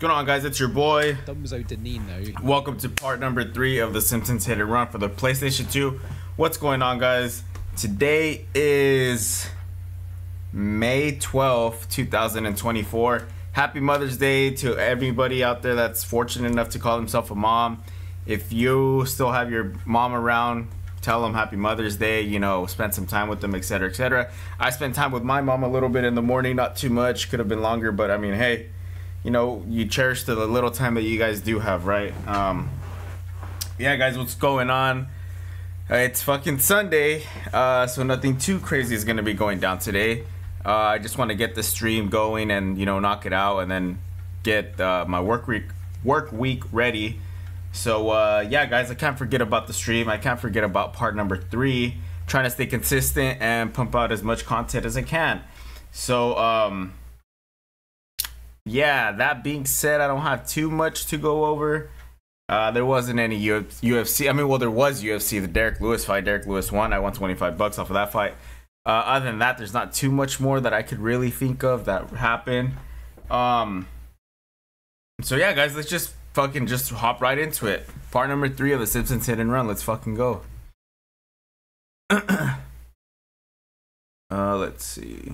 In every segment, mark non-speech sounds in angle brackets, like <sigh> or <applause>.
going on, guys? It's your boy. Welcome to part number three of the Simpsons Hit and Run for the PlayStation 2. What's going on, guys? Today is May 12th, 2024. Happy Mother's Day to everybody out there that's fortunate enough to call himself a mom. If you still have your mom around, tell them Happy Mother's Day. You know, spend some time with them, etc., etc. I spent time with my mom a little bit in the morning, not too much. Could have been longer, but I mean, hey, you know, you cherish the little time that you guys do have, right? Um, yeah, guys, what's going on? Uh, it's fucking Sunday, uh, so nothing too crazy is gonna be going down today. Uh, I just want to get the stream going and you know knock it out, and then get uh, my work week work week ready. So uh, yeah, guys, I can't forget about the stream. I can't forget about part number three. Trying to stay consistent and pump out as much content as I can. So um, yeah, that being said, I don't have too much to go over. Uh, there wasn't any UFC. I mean, well, there was UFC, the Derrick Lewis fight. Derrick Lewis won. I won 25 bucks off of that fight. Uh, other than that, there's not too much more that I could really think of that happened. Um, so yeah, guys, let's just fucking just hop right into it. Part number three of the Simpsons Hit and Run. Let's fucking go. <clears throat> uh, let's see.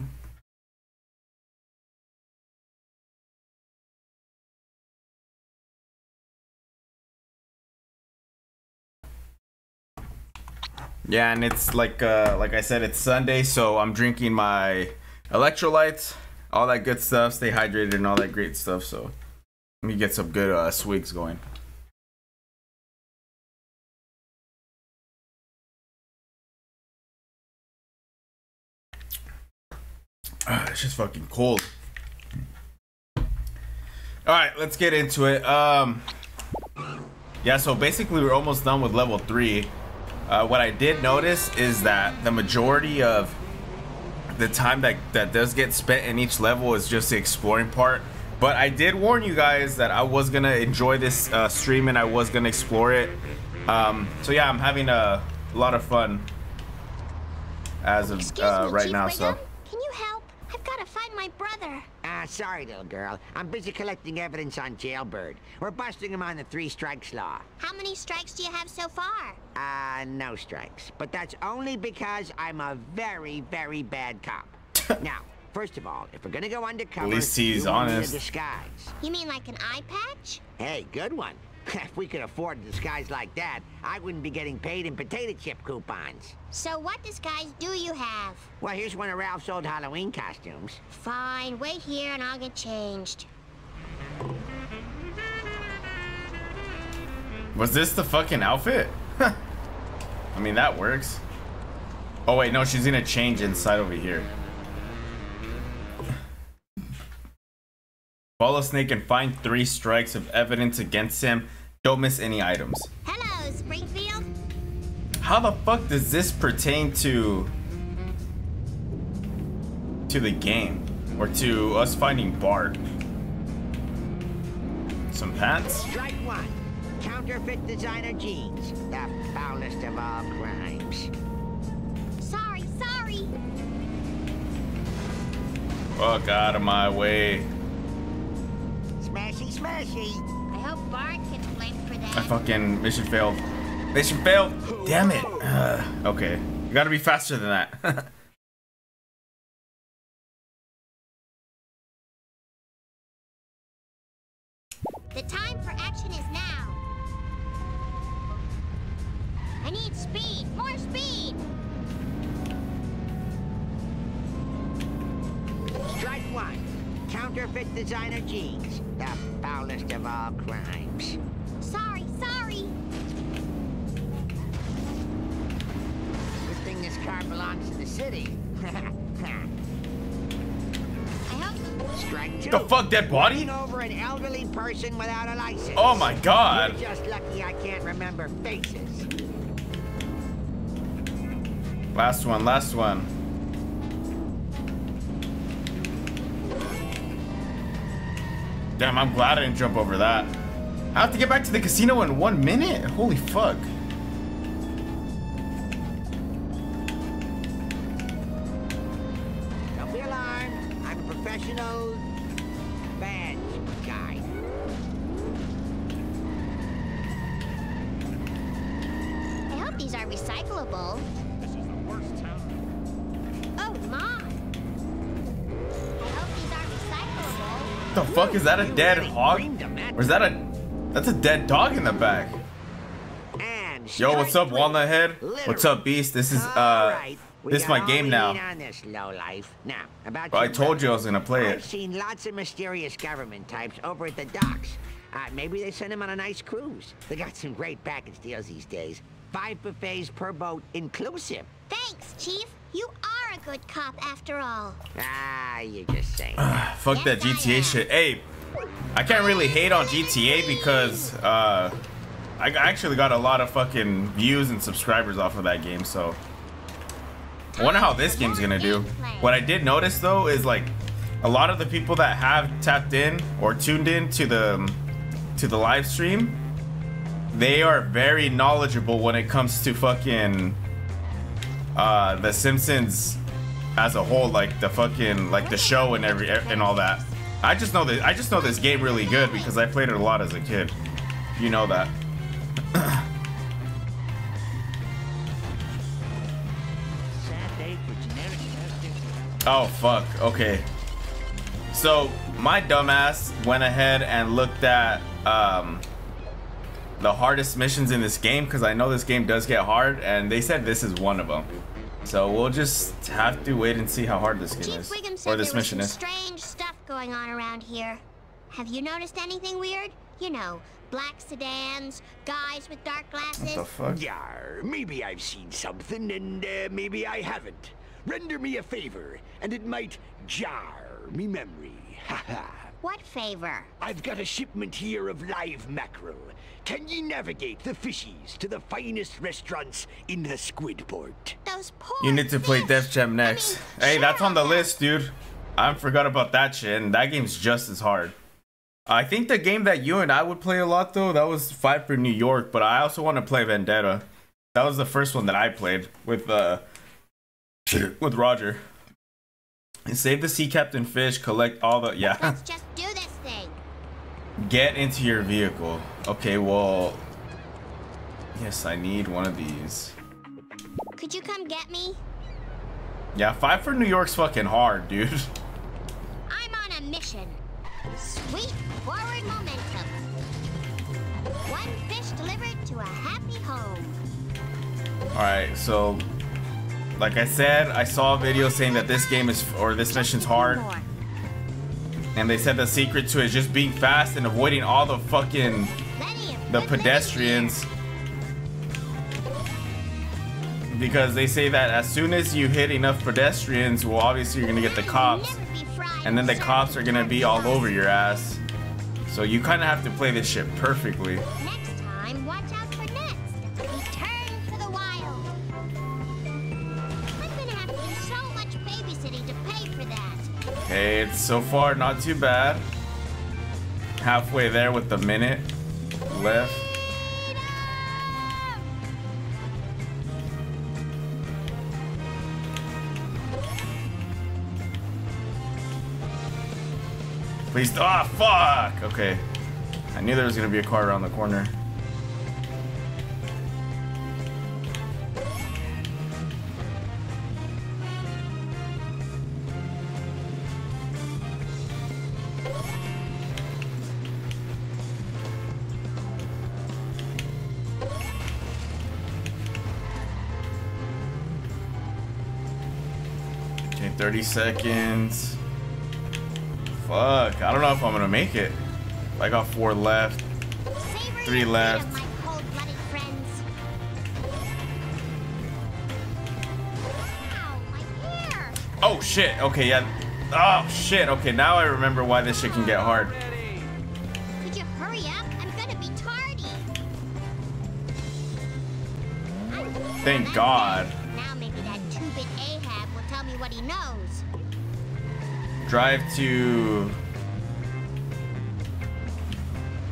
Yeah, and it's like uh, like I said, it's Sunday, so I'm drinking my electrolytes, all that good stuff, stay hydrated and all that great stuff. So let me get some good uh, swigs going. Uh, it's just fucking cold. All right, let's get into it. Um, yeah, so basically we're almost done with level three. Uh, what I did notice is that the majority of the time that, that does get spent in each level is just the exploring part. But I did warn you guys that I was gonna enjoy this uh, stream and I was gonna explore it. Um, so yeah, I'm having a lot of fun as of uh, right now. So. Can you help? I've got to find my brother. Ah, uh, sorry, little girl. I'm busy collecting evidence on Jailbird. We're busting him on the three strikes law. How many strikes do you have so far? Uh, no strikes. But that's only because I'm a very, very bad cop. <laughs> now, first of all, if we're gonna go undercover, At least he's honest. a disguise. You mean like an eye patch? Hey, good one. <laughs> if we could afford a disguise like that, I wouldn't be getting paid in potato chip coupons. So what disguise do you have? Well, here's one of Ralph's old Halloween costumes. Fine, wait here and I'll get changed. Was this the fucking outfit? I mean, that works. Oh, wait, no, she's gonna change inside over here. Follow Snake and find three strikes of evidence against him. Don't miss any items. Hello, Springfield. How the fuck does this pertain to to the game or to us finding Bart? Some pants? Strike one. Counterfeit designer jeans. The foulest of all crimes. Sorry, sorry. Fuck out of my way. Smashy, smashy. I hope Bart gets blamed for that. I fucking mission failed. Mission failed. Damn it. Uh, okay. You gotta be faster than that. <laughs> the time for action is now. I need speed. More speed. Strike one. Counterfeit designer jeans. The foulest of all crimes. Sorry, sorry. Good thing this car belongs to the city. <laughs> I hope. Strike two. the fuck, dead body? Running over an elderly person without a license. Oh my god. You're just lucky I can't remember faces. Last one, last one. Damn, I'm glad I didn't jump over that. I have to get back to the casino in one minute? Holy fuck. Don't be alarmed. I'm a professional badge. I hope these are recyclable. The. Oh, Mom. I hope these are recyclable. The fuck? Is that a dead hog? Or is that a that's a dead dog in the back? And Yo, what's up, strike three. Walnut Head? What's up, Beast? This is uh Alright, this is my game now. On this low life. Now, about Well, I told brother. you I was gonna play I've it. seen lots of mysterious government types over at the docks. Uh, maybe they send him on a nice cruise. They got some great package deals these days. Five buffets per boat inclusive. Thanks, Chief. You are a good cop after all. Ah, you're just saying. <sighs> Fuck that Yes, I GTA shit. Hey, I can't really hate on GTA because uh I actually got a lot of fucking views and subscribers off of that game, so I wonder how this game's gonna do. What I did notice though is like a lot of the people that have tapped in or tuned in to the to the live stream, they are very knowledgeable when it comes to fucking uh the Simpsons as a whole, like the fucking like the show and every and all that. I just know that I just know this game really good because I played it a lot as a kid. You know that. Sad day for generic testing. Oh fuck. Okay. So my dumbass went ahead and looked at um, the hardest missions in this game because I know this game does get hard, and they said this is one of them. So we'll just have to wait and see how hard this game is, or this mission is. strange stuff going on around here. Have you noticed anything weird? You know, black sedans, guys with dark glasses. What the fuck? Yar, maybe I've seen something and uh, maybe I haven't. Render me a favor, and it might jar me memory. <laughs> Haha. What favor? I've got a shipment here of live mackerel. Can ye navigate the fishies to the finest restaurants in the Squidport? Those poor You need to play fish. Def Jam I next. mean, hey, that's on the list, dude. I forgot about that shit, and that game's just as hard. I think the game that you and I would play a lot though, that was Fight for New York, but I also want to play Vendetta. That was the first one that I played with uh <laughs> with Roger. Save the sea captain fish, collect all the yeah. Let's just do this thing. Get into your vehicle. Okay, well Yes, I need one of these. Could you come get me? Yeah, Fight for New York's fucking hard, dude. <laughs> I'm on a mission. Sweet forward momentum. One fish delivered to a happy home. Alright, so like I said, I saw a video saying that this game is or this mission's hard. And they said the secret to it is just being fast and avoiding all the fucking the pedestrians. Because they say that as soon as you hit enough pedestrians, well obviously you're gonna get the cops. Never be fried And then the cops are gonna be all over your ass. So you kinda have to play this shit perfectly. Next time, watch out for next. Return to the wild. I'm gonna have to do so much babysitting to pay for that. Okay, it's so far not too bad. Halfway there with the minute left. Please. Ah, fuck. Okay. I knew there was gonna be a car around the corner. Okay, 30 seconds. Fuck, I don't know if I'm gonna make it. I got four left. Three left. freedom, my cold-blooded friends. Ow, my hair! Oh shit, okay, yeah. Oh shit, okay, now I remember why this shit can get hard. Could you Drive to.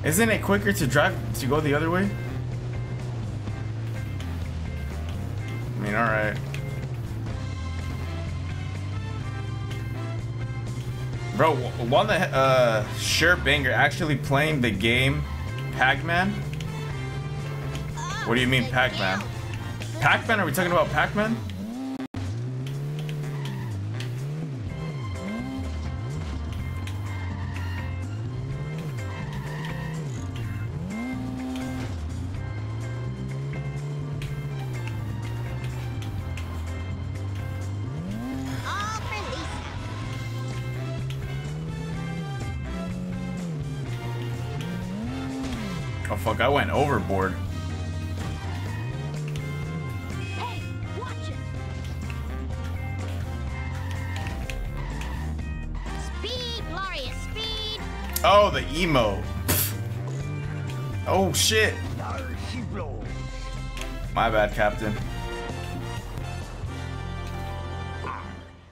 Isn't it quicker to drive to go the other way? I mean, alright. Bro, one the uh sure banger actually playing the game Pac-Man. What do you mean, Pac-Man? Pac-Man? Are we talking about Pac-Man? Fuck, I went overboard. Hey. Speed, glorious speed. Oh, the emo. Oh shit. There she blows. My bad, Captain.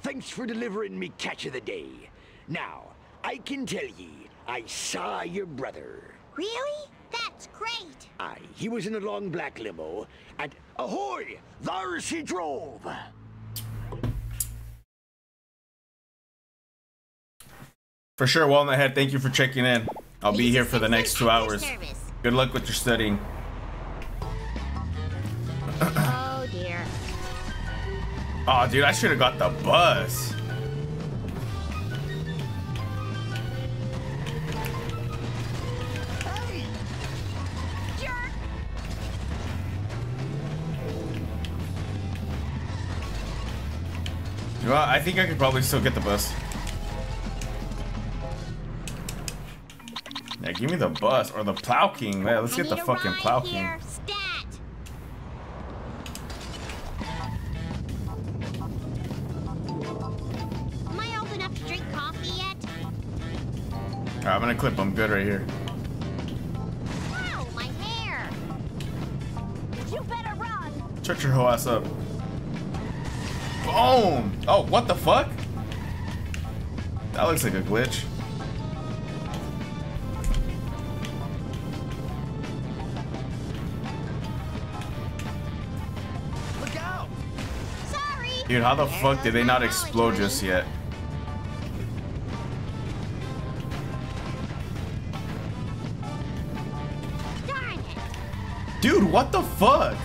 Thanks for delivering me catch of the day. Now, I can tell ye, I saw your brother. Really? That's great. Aye, he was in a long black limo, and ahoy! There she drove! For sure, Walnut head. Thank you for checking in. I'll be here for the next two hours. service. Good luck with your studying. Oh dear. Oh, dude, I should have got the bus. Well, I think I could probably still get the bus. Yeah, give me the bus or the Plow King. Man, let's I get the fucking Plow King. here. Stat. Am I old enough to drink coffee yet? Alright, I'm gonna clip him good right here. Ow, my hair. You better run. Shut your whole ass up. Boom! Oh, what the fuck? That looks like a glitch. Look out! Sorry. Dude, how the fuck did they not explode just yet? Darn it. Dude, what the fuck?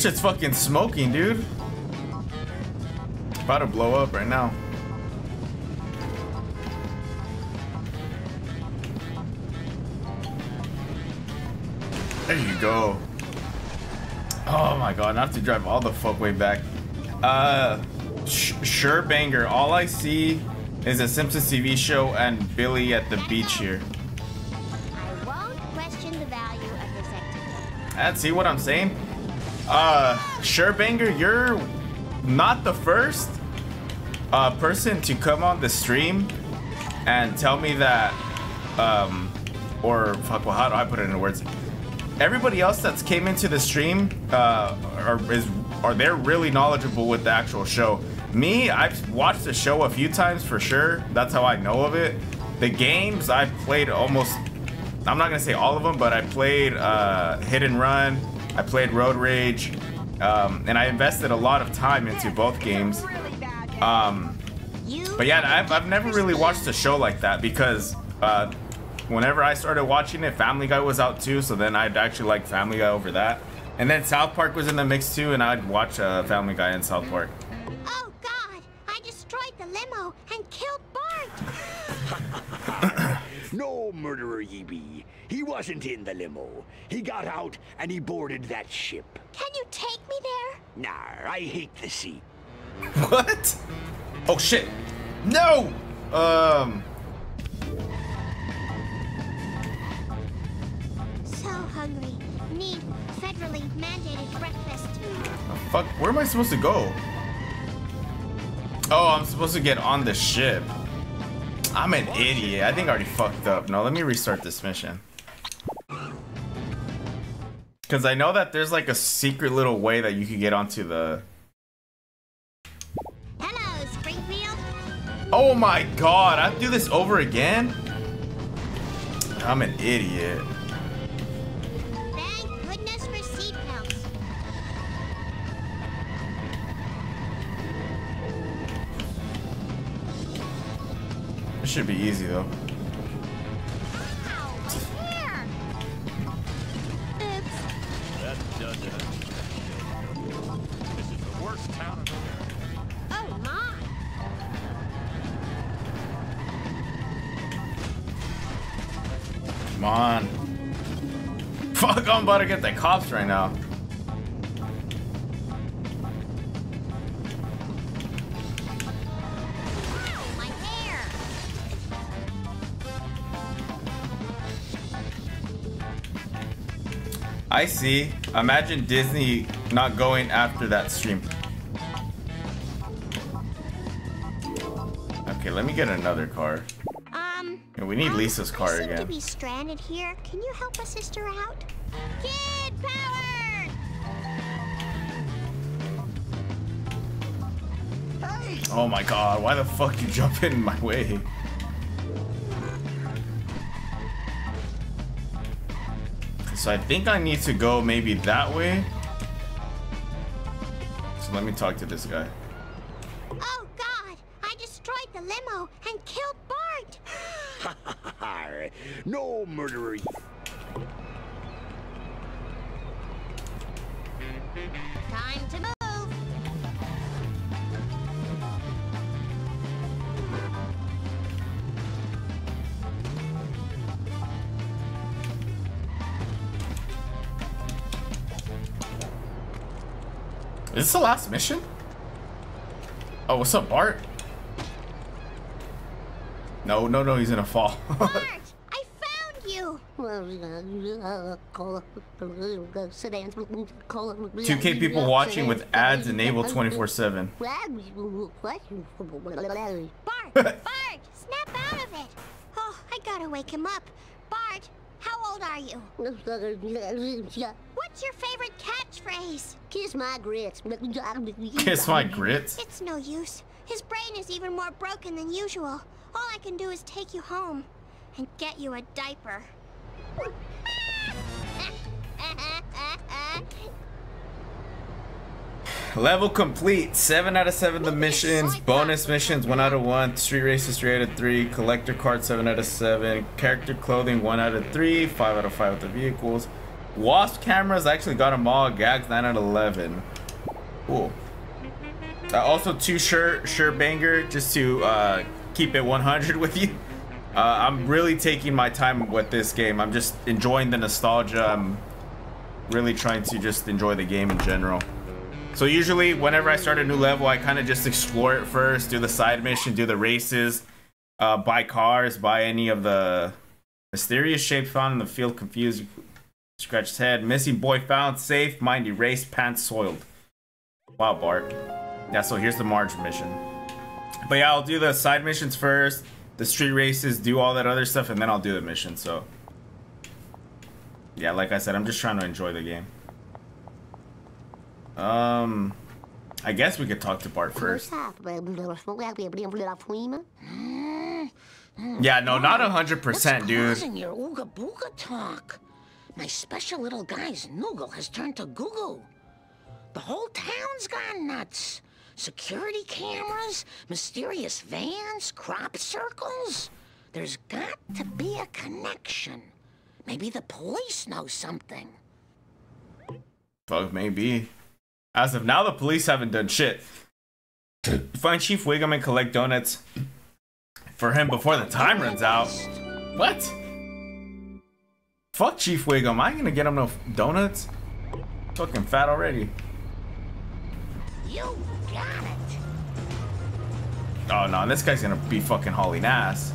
That shit's fucking smoking, dude. About to blow up right now. There you go. Oh my god, I have to drive all the fuck way back. Uh, sh- sure banger. All I see is a Simpsons TV show and Billy at the beach here. I won't question the value of this activity. And see what I'm saying? Uh, sure banger, you're not the first uh, person to come on the stream and tell me that, um, or fuck, well, how do I put it into words? Everybody else that's came into the stream uh, are is are they're really knowledgeable with the actual show? Me, I've watched the show a few times for sure. That's how I know of it. The games I've played almost. I'm not gonna say all of them, but I played uh, Hit and Run. I played Road Rage, um, and I invested a lot of time into both games. Um, but yeah, I've, I've never really watched a show like that because uh, whenever I started watching it, Family Guy was out too. So then I'd actually like Family Guy over that. And then South Park was in the mix too, and I'd watch uh, Family Guy and South Park. Oh God! I destroyed the limo and killed Bart. <laughs> No murderer ye be. He wasn't in the limo. He got out and he boarded that ship. Can you take me there? Nah, I hate the sea. What? Oh shit! No! Um. So hungry. Need federally mandated breakfast. Fuck, where am I supposed to go? Oh, I'm supposed to get on the ship. I'm an idiot. I think I already fucked up. No, let me restart this mission. Because I know that there's like a secret little way that you could get onto the. Hello, Springfield. Oh my god, I have to do this over again? I'm an idiot. Thank goodness for seatbelts. This should be easy though. Come on. Fuck, I'm about to get the cops right now. I see. Imagine Disney not going after that stream. Okay, let me get another car. Um. Yeah, we need um, Lisa's car I seem to again. be stranded here. Can you help a sister out? Kid power! Oh my god, why the fuck you jump in my way? So I think I need to go maybe that way. So let me talk to this guy. Oh God! I destroyed the limo and killed Bart. <laughs> no murderer. Time to move. Is this the last mission? Oh, what's up, Bart? No, no, no, he's gonna fall. <laughs> Bart, I found you. 2k people watching with ads enabled 24-7. Bart, Bart, snap out of it. Oh, I gotta wake him up. Bart, how old are you? What's your favorite catchphrase? Kiss my grits. Kiss my grits? It's no use. His brain is even more broken than usual. All I can do is take you home and get you a diaper. <laughs> Level complete. 7 out of 7 the missions. Bonus missions 1 out of 1. Street races 3 out of 3. Collector card 7 out of 7. Character clothing 1 out of 3. 5 out of 5 with the vehicles. Wasp cameras, I actually got them all. Gags 9 out of 11. Cool. Uh, also, two shirt, shirt banger, just to uh, keep it 100 with you. Uh, I'm really taking my time with this game. I'm just enjoying the nostalgia. I'm really trying to just enjoy the game in general. So usually, whenever I start a new level, I kind of just explore it first, do the side mission, do the races, uh, buy cars, buy any of the mysterious shapes found in the field. Confused, scratched head. Missing boy found, safe, mind erased, pants soiled. Wow, Bart. Yeah, so here's the Marge mission. But yeah, I'll do the side missions first, the street races, do all that other stuff, and then I'll do the mission. So yeah, like I said, I'm just trying to enjoy the game. Um, I guess we could talk to Bart first. Yeah, no, not a hundred percent, dude. causing your ooga booga talk? My special little guy's Noogle has turned to Google. The whole town's gone nuts. Security cameras, mysterious vans, crop circles. There's got to be a connection. Maybe the police know something. Fuck, maybe. As of now, the police haven't done shit. Find Chief Wiggum and collect donuts for him before the time runs out. What? Fuck Chief Wiggum. I ain't gonna get him no donuts. Fucking fat already. You. Oh no, this guy's gonna be fucking hauling ass.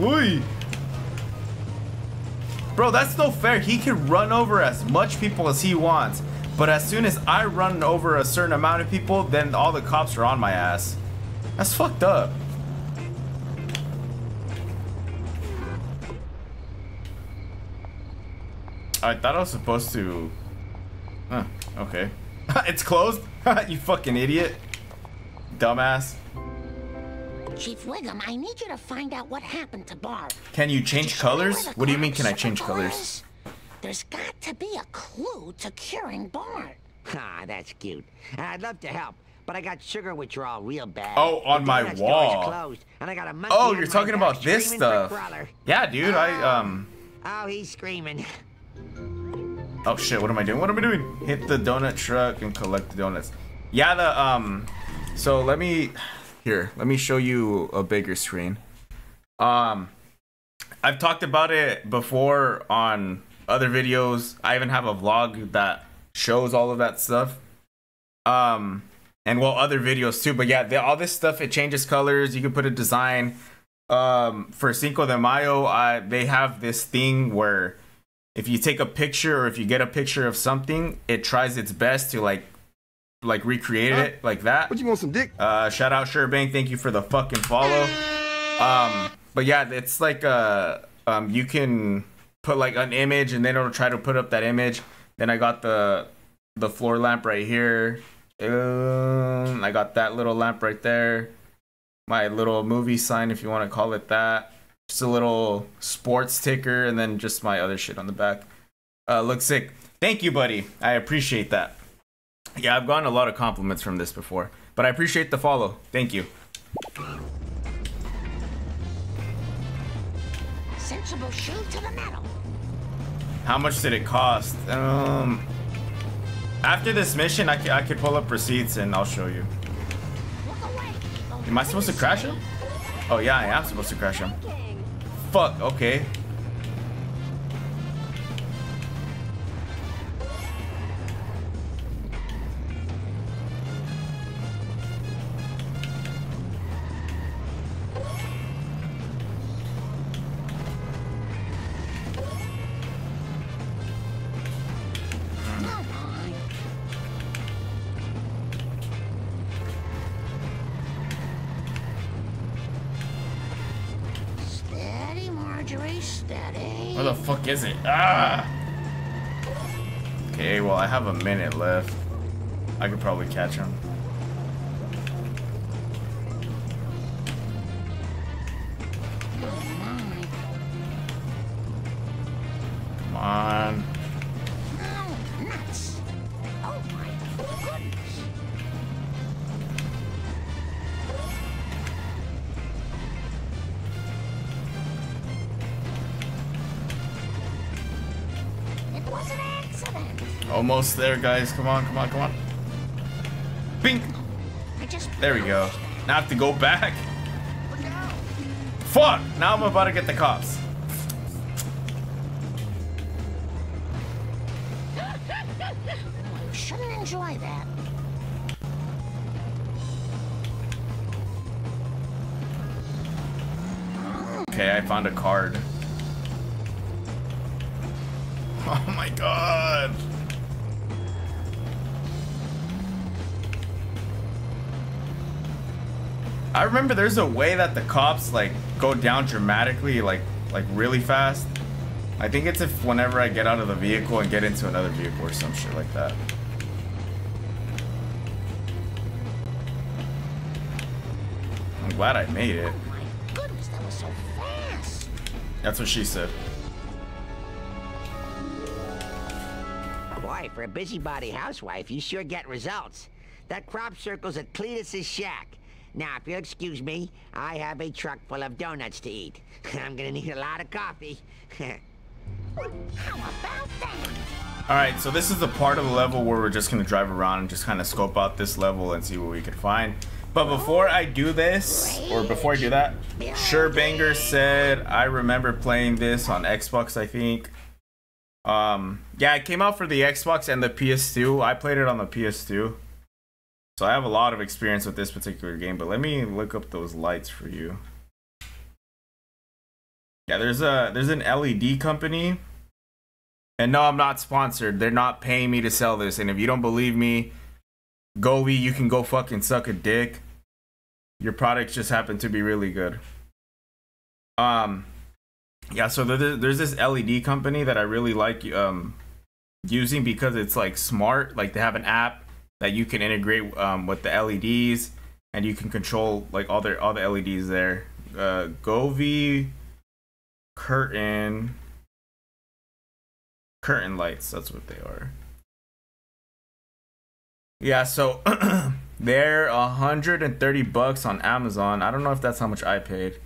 Oi! Bro, that's no fair. He can run over as much people as he wants. But as soon as I run over a certain amount of people, then all the cops are on my ass. That's fucked up. I thought I was supposed to... Huh, okay. <laughs> it's closed? <laughs> you fucking idiot. Dumbass. Chief Wiggum, I need you to find out what happened to Bart. Can you change show colors? What do you mean, can I change colors? There's got to be a clue to curing Bart. Ah, <laughs> that's cute. I'd love to help, but I got sugar withdrawal real bad. Oh, on The my donut store's wall. Closed, and I got a monkey Oh, you're talking about this stuff. Yeah, dude, I, um... Oh, he's screaming. Oh shit, what am I doing? What am I doing? Hit the donut truck and collect the donuts. Yeah, the, um... So let me... here, let me show you a bigger screen. Um, I've talked about it before on other videos. I even have a vlog that shows all of that stuff. Um, and well, other videos too. But yeah, the, all this stuff it changes colors. You can put a design. Um, for Cinco de Mayo, I, they have this thing where if you take a picture or if you get a picture of something, it tries its best to like like recreate it like that. What you want some dick? Uh, shout out Sherbank, thank you for the fucking follow. Um, but yeah, it's like uh, um, you can put like an image and then it'll try to put up that image. Then I got the the floor lamp right here. Um, I got that little lamp right there. My little movie sign, if you want to call it that. Just a little sports ticker, and then just my other shit on the back. Uh, looks sick. Thank you, buddy. I appreciate that. Yeah, I've gotten a lot of compliments from this before, but I appreciate the follow. Thank you. Sensible shoe to the metal. How much did it cost? Um, after this mission, I could, I could pull up receipts and I'll show you. Am I supposed to crash him? Oh yeah, I am supposed to crash him. Fuck. Okay. Is it? Ah. Okay, well I have a minute left. I could probably catch him. Almost there, guys. Come on, come on, come on. Bink. I just There we go. Now I have to go back. Fuck! Now I'm about to get the cops. You <laughs> shouldn't enjoy that. Okay, I found a card. I remember there's a way that the cops like go down dramatically like like really fast. I think it's if whenever I get out of the vehicle and get into another vehicle or some shit like that. I'm glad I made it. Oh my goodness, that was so fast. That's what she said. Boy, for a busybody housewife, you sure get results. That crop circle's at Cletus's shack. Now, if you'll excuse me, I have a truck full of donuts to eat. <laughs> I'm gonna need a lot of coffee. <laughs> How about that? Alright, so this is the part of the level where we're just gonna drive around and just kind of scope out this level and see what we can find. But before I do this, or before I do that, Sure Banger said I remember playing this on Xbox, I think. Um, yeah, it came out for the Xbox and the PS2. I played it on the PS2. So I have a lot of experience with this particular game, but let me look up those lights for you. Yeah, there's a there's an LED company and no, I'm not sponsored. They're not paying me to sell this. And if you don't believe me, Govee, you can go fucking suck a dick. Your products just happen to be really good. Um, yeah. So there's this LED company that I really like um using because it's like smart. Like they have an app that you can integrate um with the LEDs, and you can control like all their all the LEDs there. Uh, Govee curtain curtain lights that's what they are. Yeah so <clears throat> they're 130 bucks on amazon. I don't know if that's how much i paid.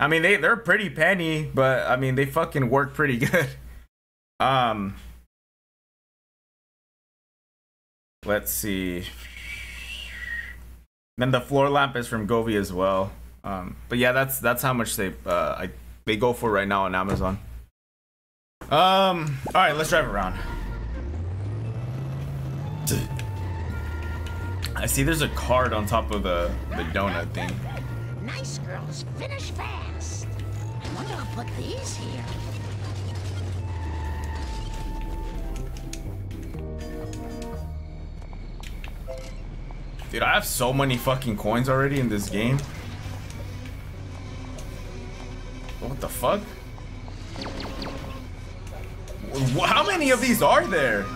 I mean they they're pretty penny but i mean they fucking work pretty <laughs> good. Um let's see Then the floor lamp is from Govee as well. Um, but yeah, that's that's how much they uh, I, they go for right now on Amazon. Um, all right, let's drive around. I see there's a card on top of the the donut thing. Nice girls finish fast. I wonder who put these here. Dude, I have so many fucking coins already in this game. What the fuck? How many of these are there?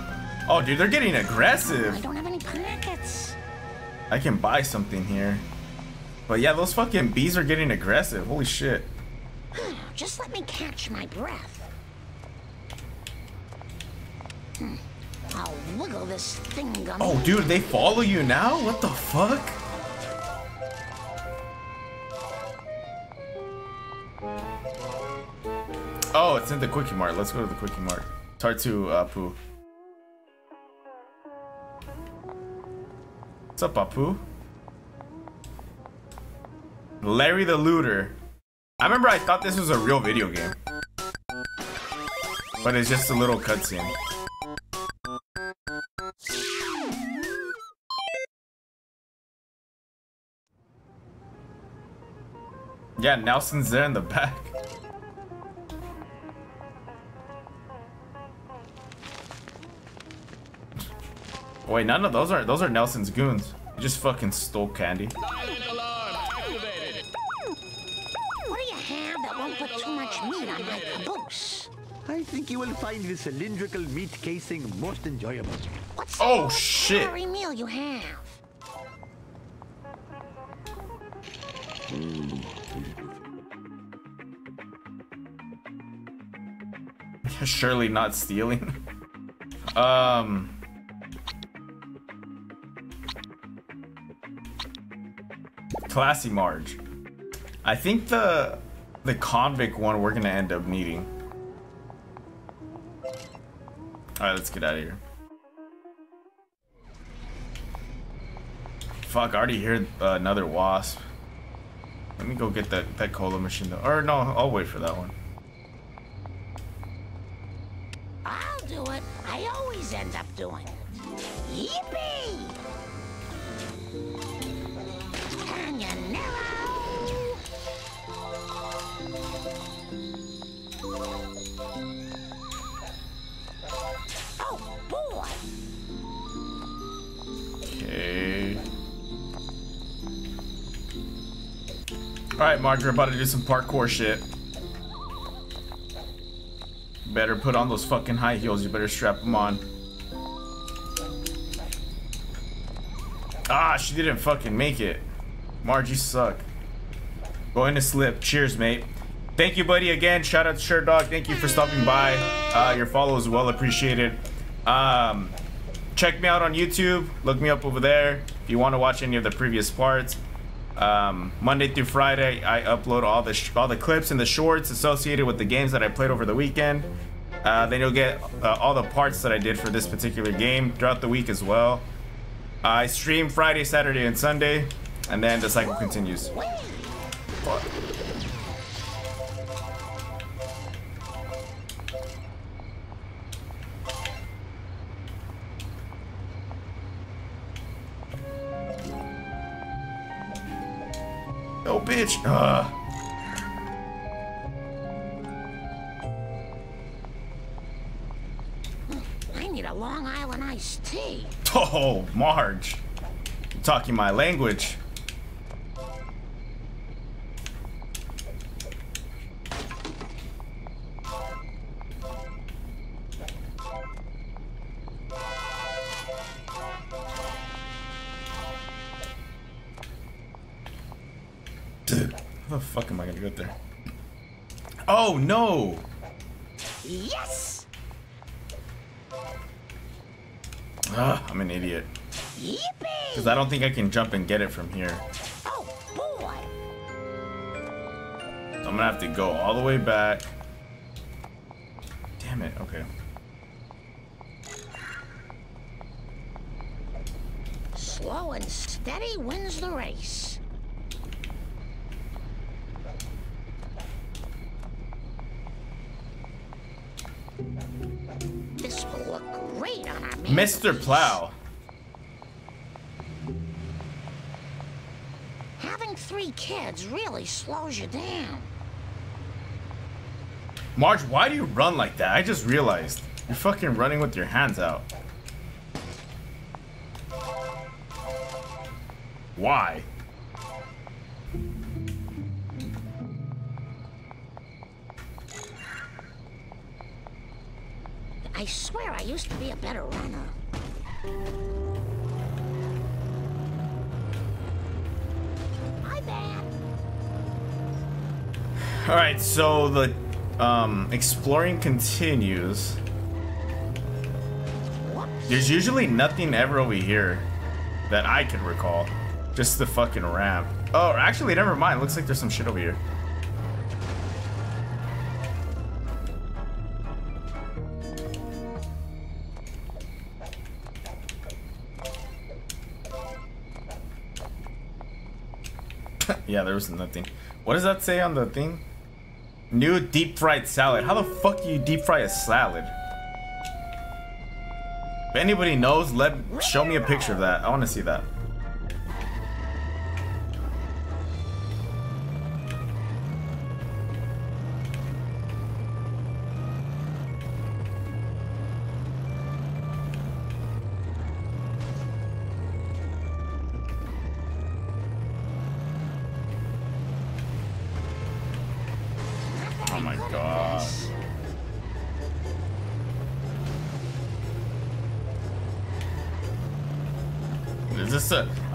Oh, dude, they're getting aggressive. I don't have any pockets. I can buy something here. But yeah, those fucking bees are getting aggressive. Holy shit. Just let me catch my breath. Hmm. I'll wiggle this thing. Oh, dude, they follow you now? What the fuck? Oh, it's in the Quickie Mart. Let's go to the Quickie Mart. Tartu uh, Apu. What's up, Apu? Larry the Looter. I remember I thought this was a real video game. But it's just a little cutscene. Yeah, Nelson's there in the back. Wait, none of those are those are Nelson's goons. You just fucking stole candy. What do you have that won't put too much meat on my caboose? I think you will find the cylindrical meat casing most enjoyable. What's Oh, the most shit. calorie meal you have? Hmm. <laughs> Surely not stealing. <laughs> um. Classy Marge. I think the the convict one we're gonna end up needing. All right, let's get out of here. Fuck, I already hear uh, another wasp. Let me go get that that cola machine though. Or no, I'll wait for that one. I'll do it. I end up doing. Yippee! Oh, boy! Okay. Alright, Marge, we're about to do some parkour shit. Better put on those fucking high heels. You better strap them on. Ah, she didn't fucking make it. Marge, you suck. Going to slip. Cheers, mate. Thank you, buddy, again. Shout out to Shirt Dog. Thank you for stopping by. Uh, your follow is well appreciated. Um, check me out on YouTube. Look me up over there if you want to watch any of the previous parts. Um, Monday through Friday, I upload all the all the clips and the shorts associated with the games that I played over the weekend. Uh, then you'll get uh, all the parts that I did for this particular game throughout the week as well. I stream Friday, Saturday, and Sunday, and then the cycle continues. Oh, bitch. Ugh. I need a Long Island iced tea. Oh, Marge. You're talking my language. Dude, how the fuck am I gonna get there? Oh no! Ugh, I'm an idiot. Because I don't think I can jump and get it from here. Oh, boy! So I'm gonna have to go all the way back. Damn it, okay. Slow and steady wins the race. This will look great on our Mr. Plow. Having three kids really slows you down. Marge, why do you run like that? I just realized. You're fucking running with your hands out. Why? I swear I used to be a better runner. My bad. Alright, so the um, exploring continues. Whoops. There's usually nothing ever over here that I can recall. Just the fucking ramp. Oh, actually, never mind. Looks like there's some shit over here. <laughs> yeah, there was nothing. What does that say on the thing? New deep fried salad. How the fuck do you deep fry a salad? If anybody knows, let show me a picture of that. I want to see that.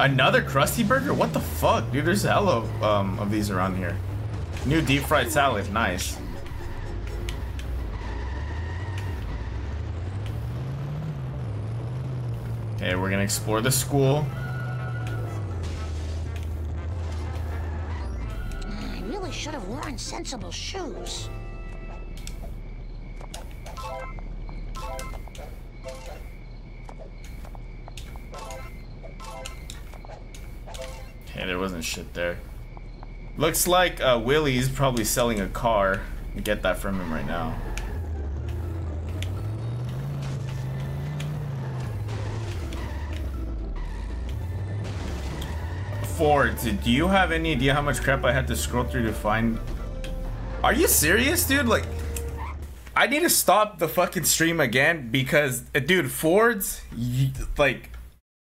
Another Krusty Burger? What the fuck, dude? There's hella um, of these around here. New deep fried salad, nice. Okay, we're gonna explore the school. I really should have worn sensible shoes. Shit there. Looks like uh, Willie's probably selling a car. Get that from him right now. Ford, do you have any idea how much crap I had to scroll through to find? Are you serious, dude? Like, I need to stop the fucking stream again because, uh, dude, Ford's like.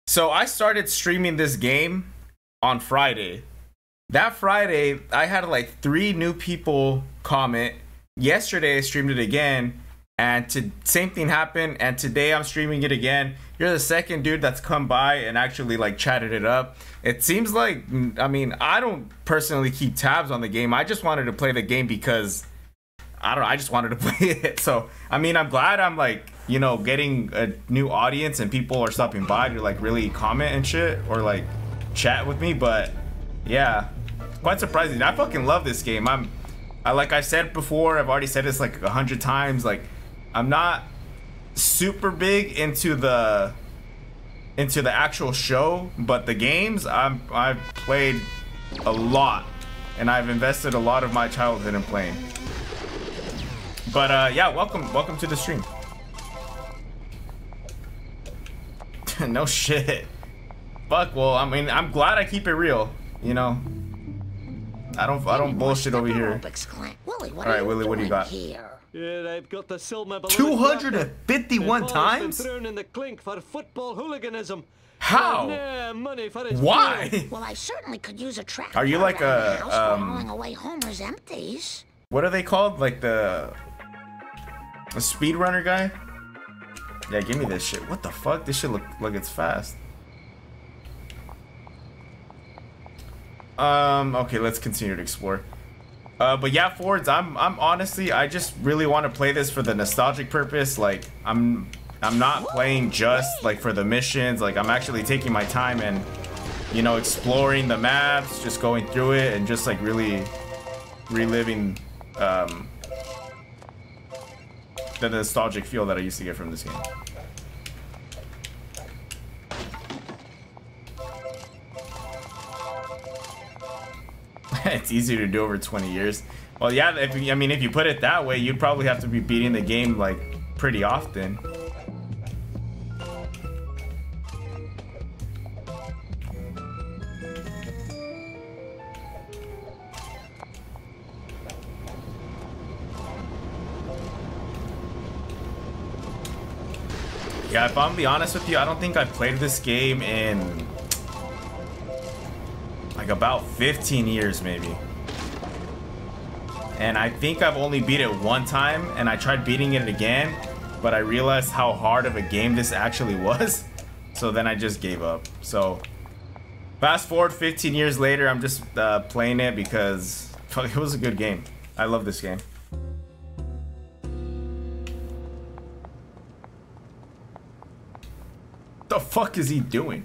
So I started streaming this game on Friday. That Friday, I had like three new people comment. Yesterday, I streamed it again, and to same thing happened. And today, I'm streaming it again. You're the second dude that's come by and actually like chatted it up. It seems like, I mean, I don't personally keep tabs on the game. I just wanted to play the game because I don't know. I just wanted to <laughs> play it. So, I mean, I'm glad I'm like, you know, getting a new audience and people are stopping by to like really comment and shit or like chat with me. But yeah, quite surprising. I fucking love this game. I'm, I like I said before. I've already said this like a hundred times. Like, I'm not super big into the into the actual show, but the games I'm I've played a lot, and I've invested a lot of my childhood in playing. But uh, yeah, welcome, welcome to the stream. <laughs> no shit. Fuck. Well, I mean, I'm glad I keep it real. You know, I don't, I don't bullshit over here. Aerobics clan. Willie, what All are right, you Willie, what do you got? here? Yeah, I've got the silver balloon. 251 times? Thrown in the clink for football hooliganism. How? Money for his. Why? Well, I certainly could use a track. Are you like a, house um, throwing away Homer's empties? What are they called? Like the, the speedrunner guy? Yeah, give me this shit. What the fuck? This shit look like it's fast. Um. Okay, let's continue to explore. Uh, but yeah, Fords. I'm. I'm honestly. I just really want to play this for the nostalgic purpose. Like, I'm. I'm not playing just like for the missions. Like, I'm actually taking my time and, you know, exploring the maps, just going through it, and just like really reliving um, the nostalgic feel that I used to get from this game. <laughs> it's easier to do over 20 years. Well, yeah, if, I mean, if you put it that way, you'd probably have to be beating the game, like, pretty often. Yeah, if I'm be honest with you, I don't think I played this game in like about 15 years maybe. And I think I've only beat it one time and I tried beating it again, but I realized how hard of a game this actually <laughs> was. So then I just gave up. So fast forward 15 years later, I'm just uh, playing it because <laughs> it was a good game. I love this game. The fuck is he doing?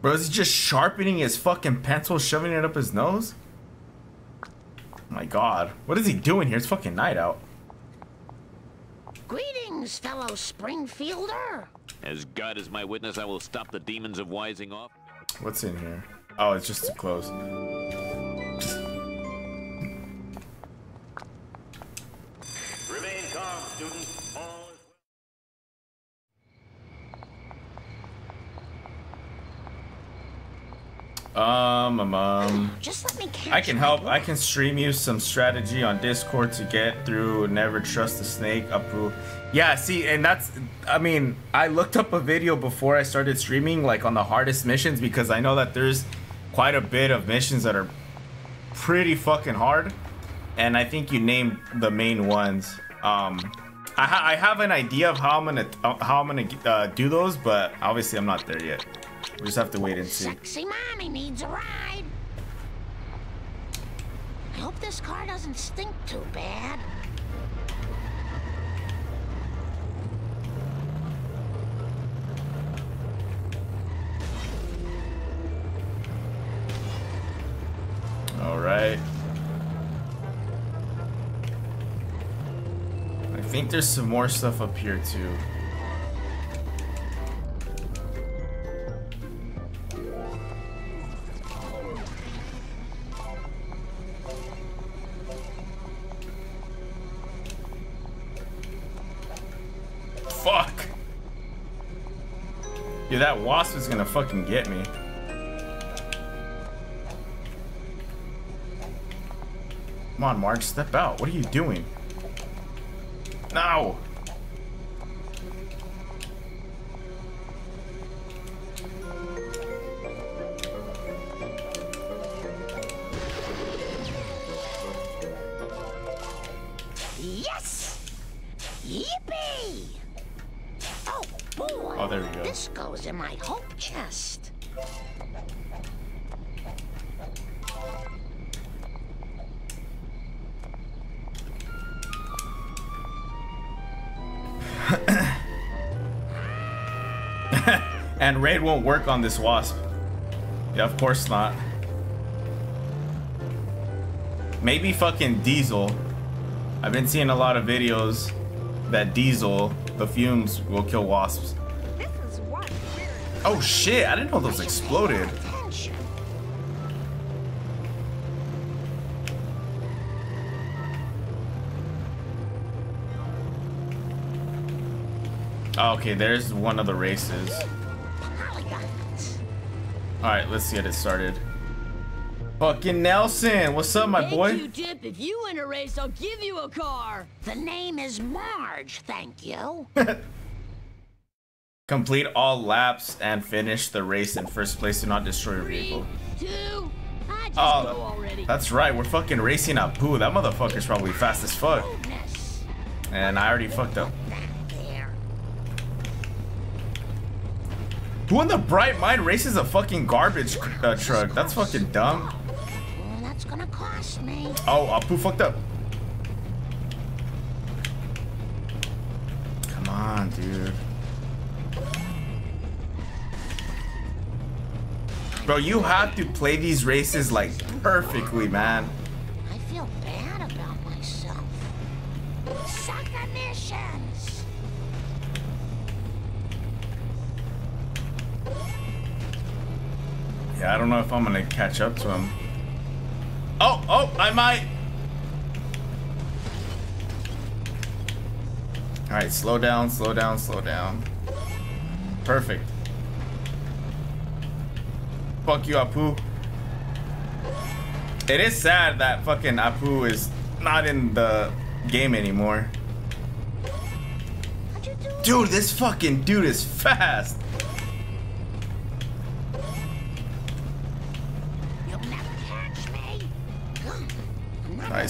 Bro, is he just sharpening his fucking pencil, shoving it up his nose? Oh my god. What is he doing here? It's fucking night out. Greetings, fellow Springfielder. As God is my witness, I will stop the demons of wising off. What's in here? Oh, it's just too close. Um, um, um. Just let me catch I can help. I can stream you some strategy on Discord to get through Never Trust the Snake Uproot. Yeah, see, and that's. I mean, I looked up a video before I started streaming, like on the hardest missions, because I know that there's quite a bit of missions that are pretty fucking hard. And I think you named the main ones. Um, I, ha- I have an idea of how I'm gonna uh, how I'm gonna uh, do those, but obviously I'm not there yet. We just have to wait and see. Sexy mommy needs a ride. I hope this car doesn't stink too bad. All right. I think there's some more stuff up here too. Yeah, that wasp is gonna fucking get me. Come on, Marge, step out. What are you doing? No! Raid won't work on this wasp. Yeah, of course not. Maybe fucking diesel. I've been seeing a lot of videos that diesel, the fumes, will kill wasps. This is what Oh shit, I didn't know those exploded. Oh, okay, there's one of the races. Alright, let's get it started. Fucking Nelson, what's up, my Thank boy? you, Dip. If you win a race, I'll give you a car. The name is Marge, thank you. <laughs> Complete all laps and finish the race in first place. Do not destroy your Three, vehicle. two, I just Oh. That's right, we're fucking racing up. Pooh, that motherfucker's probably fast as fuck. And I already fucked up. That there. Who in the bright mind races a fucking garbage uh, truck? That's fucking dumb. Oh, that's gonna cost me. Oh, uh, fucked up. Come on, dude. Bro, you have to play these races like perfectly, man. Yeah, I don't know if I'm gonna catch up to him. Oh, oh, I might. All right, slow down, slow down, slow down. Perfect. Fuck you, Apu. It is sad that fucking Apu is not in the game anymore. Dude, this fucking dude is fast.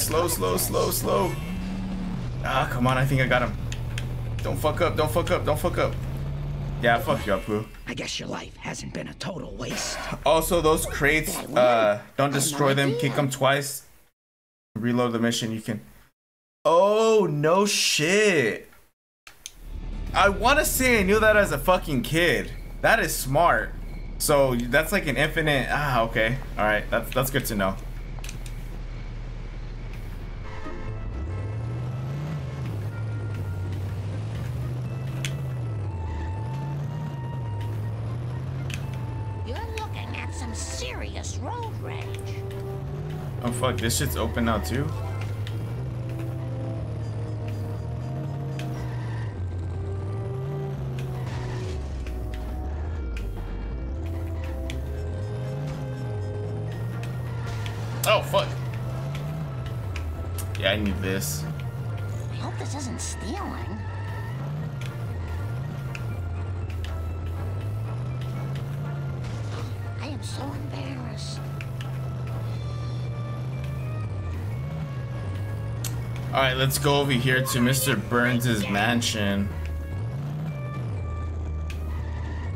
Slow, slow, slow, slow. Ah, come on, I think I got him. Don't fuck up, don't fuck up, don't fuck up. Yeah, fuck you, Apu. I guess your life hasn't been a total waste. Also, those crates, uh, don't destroy them, kick them twice. Reload the mission, you can. Oh, no shit. I want to say I knew that as a fucking kid. That is smart. So that's like an infinite. Ah, okay. All right, that's that's good to know. Fuck, this shit's open now too. Oh fuck. Yeah, I need this. I hope this isn't stealing. All right, let's go over here to Mr. Burns' mansion.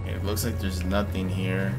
It looks like there's nothing here.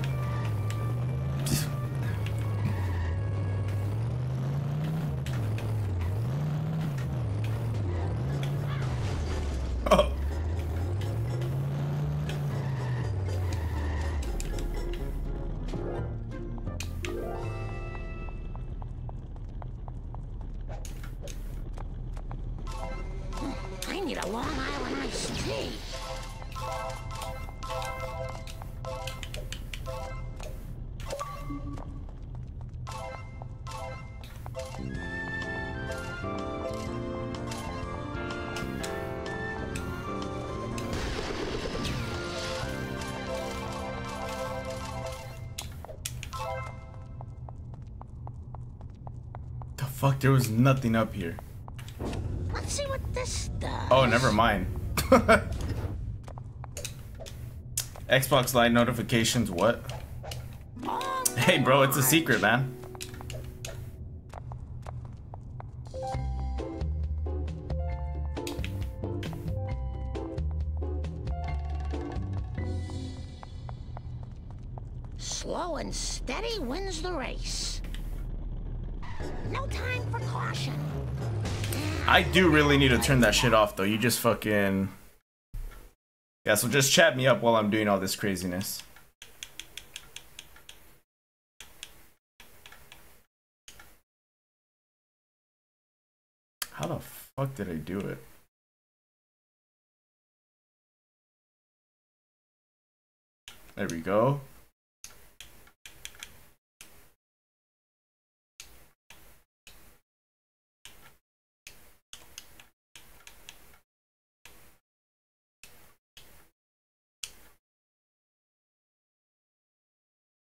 There was nothing up here. Let's see what this does. Oh, never mind. <laughs> Xbox Live notifications, what? Oh hey, bro, it's a secret, man. I do really need to turn that shit off, though. You just fucking. Yeah, so just chat me up while I'm doing all this craziness. How the fuck did I do it? There we go.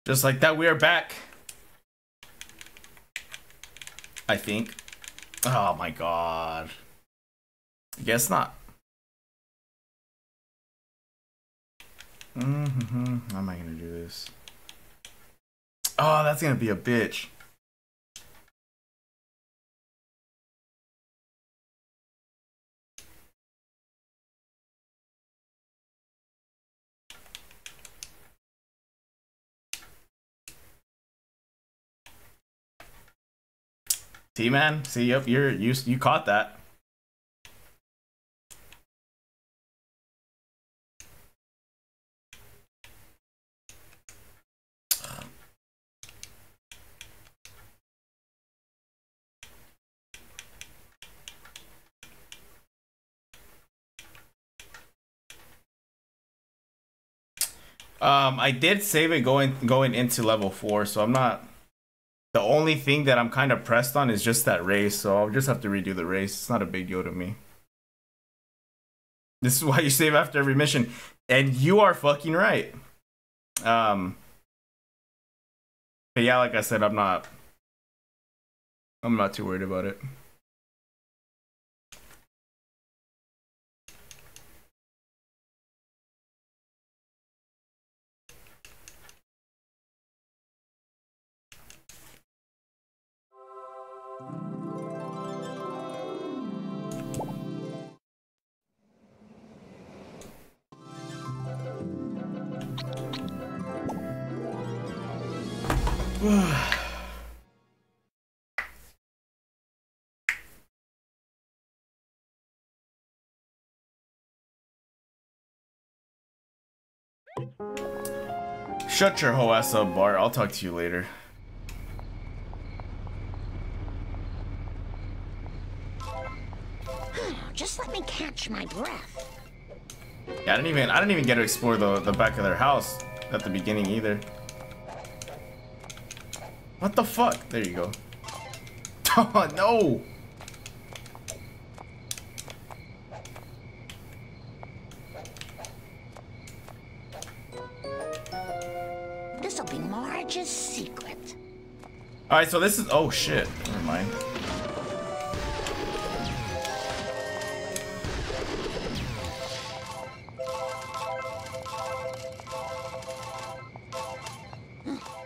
Just like that, we are back. I think. Oh my god. Guess not. Mm-hmm. How am I gonna do this? Oh, that's gonna be a bitch. See, man. See, yep, you're you you caught that. Um, I did save it going going into level four, so I'm not the only thing that I'm kind of pressed on is just that race, so I'll just have to redo the race. It's not a big deal to me. This is why you save after every mission, and you are fucking right. Um, but yeah, like I said, I'm not. I'm not too worried about it. Shut your whole ass up, Bart. I'll talk to you later. <sighs> Just let me catch my breath. Yeah, I didn't even I didn't even get to explore the the back of their house at the beginning either. What the fuck? There you go. Oh <laughs> no! Alright, so this is oh shit. Never mind.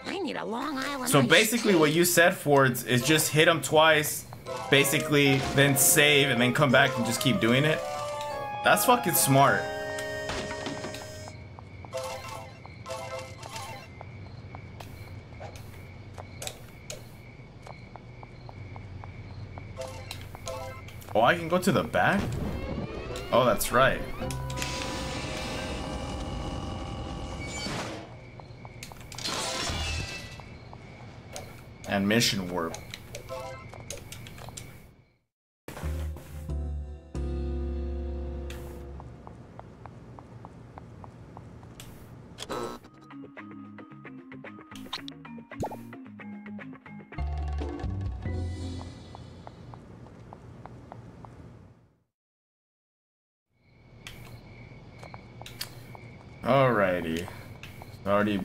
I need a Long Island So basically what you said Fords is just hit them twice, basically, then save and then come back and just keep doing it. That's fucking smart. I can go to the back? Oh, that's right. And mission warp.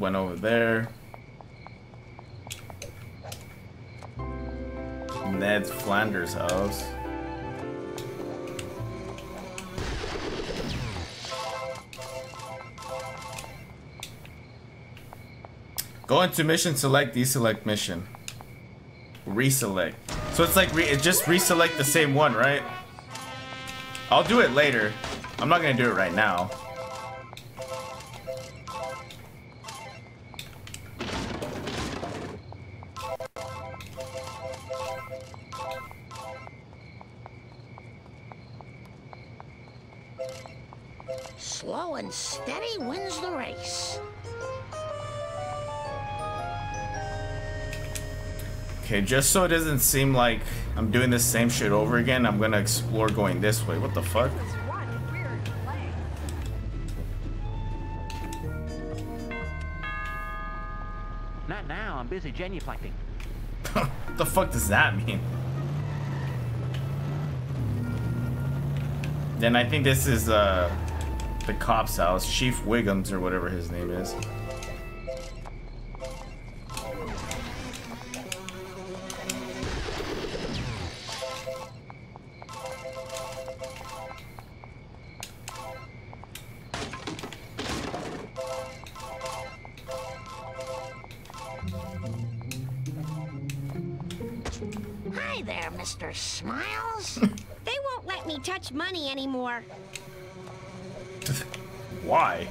Went over there. Ned Flanders' house. Go into mission, select, deselect mission. Reselect. So it's like, re it just reselect the same one, right? I'll do it later. I'm not gonna do it right now. Just so it doesn't seem like I'm doing the same shit over again, I'm gonna explore going this way. What the fuck? Not now. I'm busy genuflecting. what <laughs> the fuck does that mean? Then I think this is uh the cop's house, Chief Wiggums or whatever his name is. Mr. Smiles. <laughs> They won't let me touch money anymore. Why?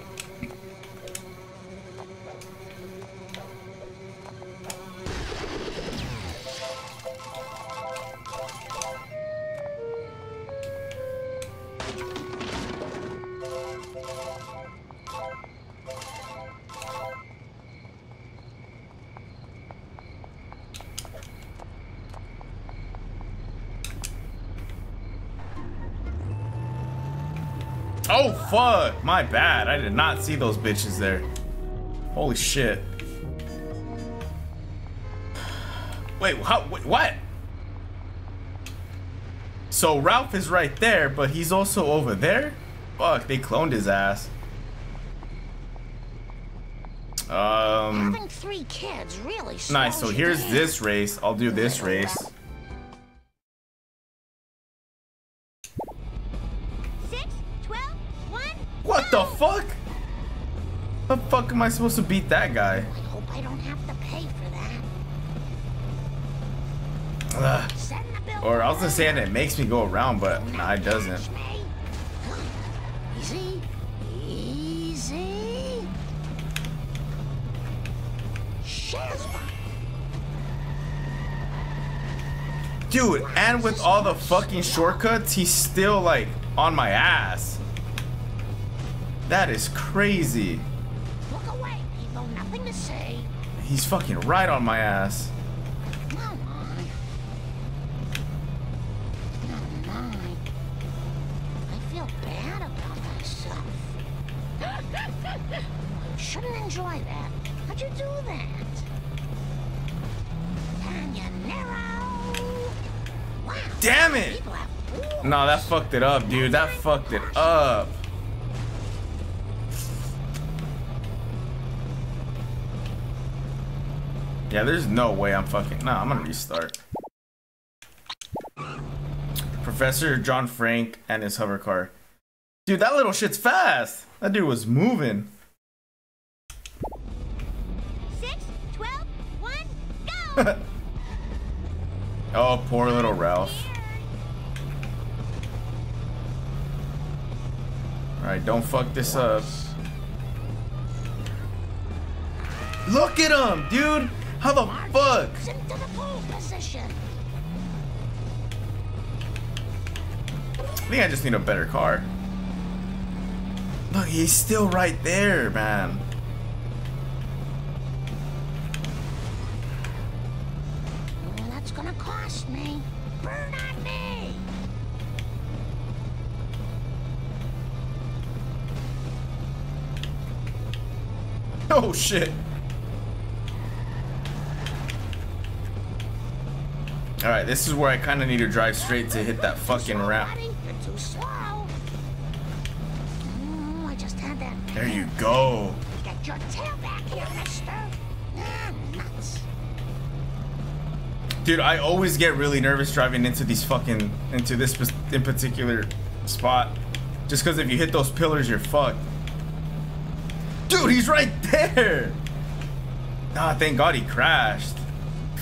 My bad. I did not see those bitches there. Holy shit. Wait, how, wait, what? So Ralph is right there, but he's also over there? Fuck, they cloned his ass. Um, Having three kids really nice, so here's this race. I'll do this race. Fuck am I supposed to beat that guy? I hope I don't have to pay for that. Ugh. Or I was gonna say that it makes me go around, but nah, it doesn't. Easy. Easy. Dude, and with all the fucking shortcuts, he's still like on my ass. That is crazy. He's fucking right on my ass. Come on. Not. I feel bad about myself. Shouldn't enjoy that. How'd you do that? Wow. Damn it! No, that fucked it up, dude. That fucked it up. Yeah, there's no way I'm fucking. Nah, I'm gonna restart. Professor John Frink and his hover car. Dude, that little shit's fast. That dude was moving. Six, twelve, one, go! <laughs> Oh, poor little Ralph. Alright, don't fuck this up. Look at him, dude! How the fuck? Into the pole position. I think I just need a better car. Look, he's still right there, man. Oh, that's gonna cost me. Burn on me. Oh shit. Alright, this is where I kind of need to drive straight to hit that fucking ramp. There you go. Get your tail back here, mister. Dude, I always get really nervous driving into these fucking, into this in particular spot. Just because if you hit those pillars, you're fucked. Dude, he's right there! Ah, thank God he crashed.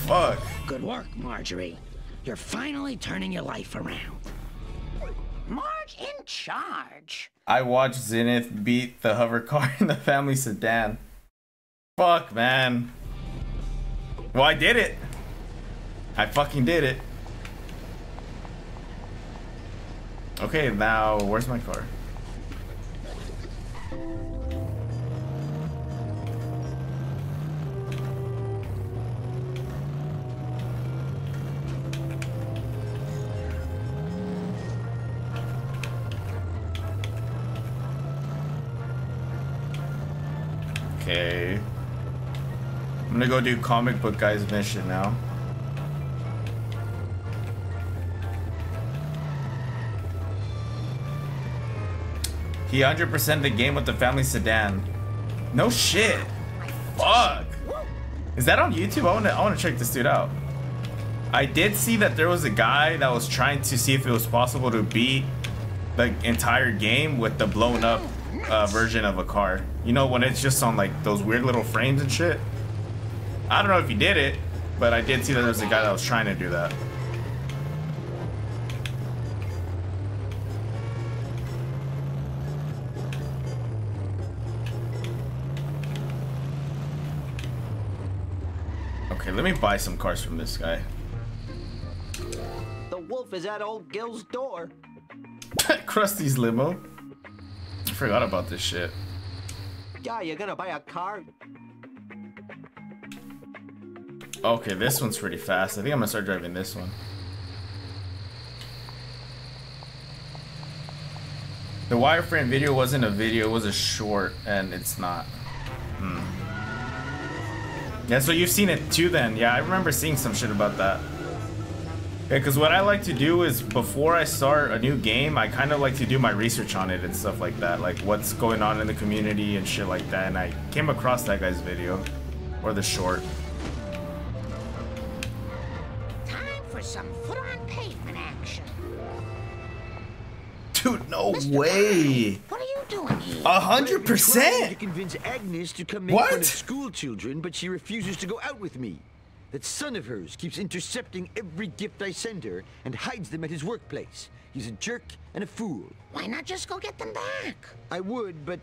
Fuck. Good work, Marjorie. You're finally turning your life around. Marge in charge. I watched Zenith beat the hover car in the family sedan. Fuck, man. Well, I did it. I fucking did it. Okay, now, where's my car? Okay. I'm gonna go do comic book guy's mission now. He 100% the game with the family sedan. No shit. Fuck. Is that on YouTube? I wanna, I wanna check this dude out. I did see that there was a guy that was trying to see if it was possible to beat the entire game with the blown up uh, version of a car. You know, when it's just on like those weird little frames and shit. I don't know if he did it, but I did see that there was a guy that was trying to do that. Okay, let me buy some cars from this guy. The wolf is at old Gil's door. <laughs> Krusty's limo. I forgot about this shit. Yeah, you're gonna buy a car? Okay, this one's pretty fast. I think I'm gonna start driving this one. The wireframe video wasn't a video, it was a short, and it's not. Hmm. Yeah, so you've seen it too then. Yeah, I remember seeing some shit about that. Yeah, because what I like to do is before I start a new game, I kind of like to do my research on it and stuff like that. Like what's going on in the community and shit like that. And I came across that guy's video. Or the short. Time for some foot on pavement action. Dude, no way. What are you doing here? A hundred Trying to percent. convince Agnes to come make What? fun of school children, but she refuses to go out with me. That son of hers keeps intercepting every gift I send her and hides them at his workplace. He's a jerk and a fool. Why not just go get them back? I would, but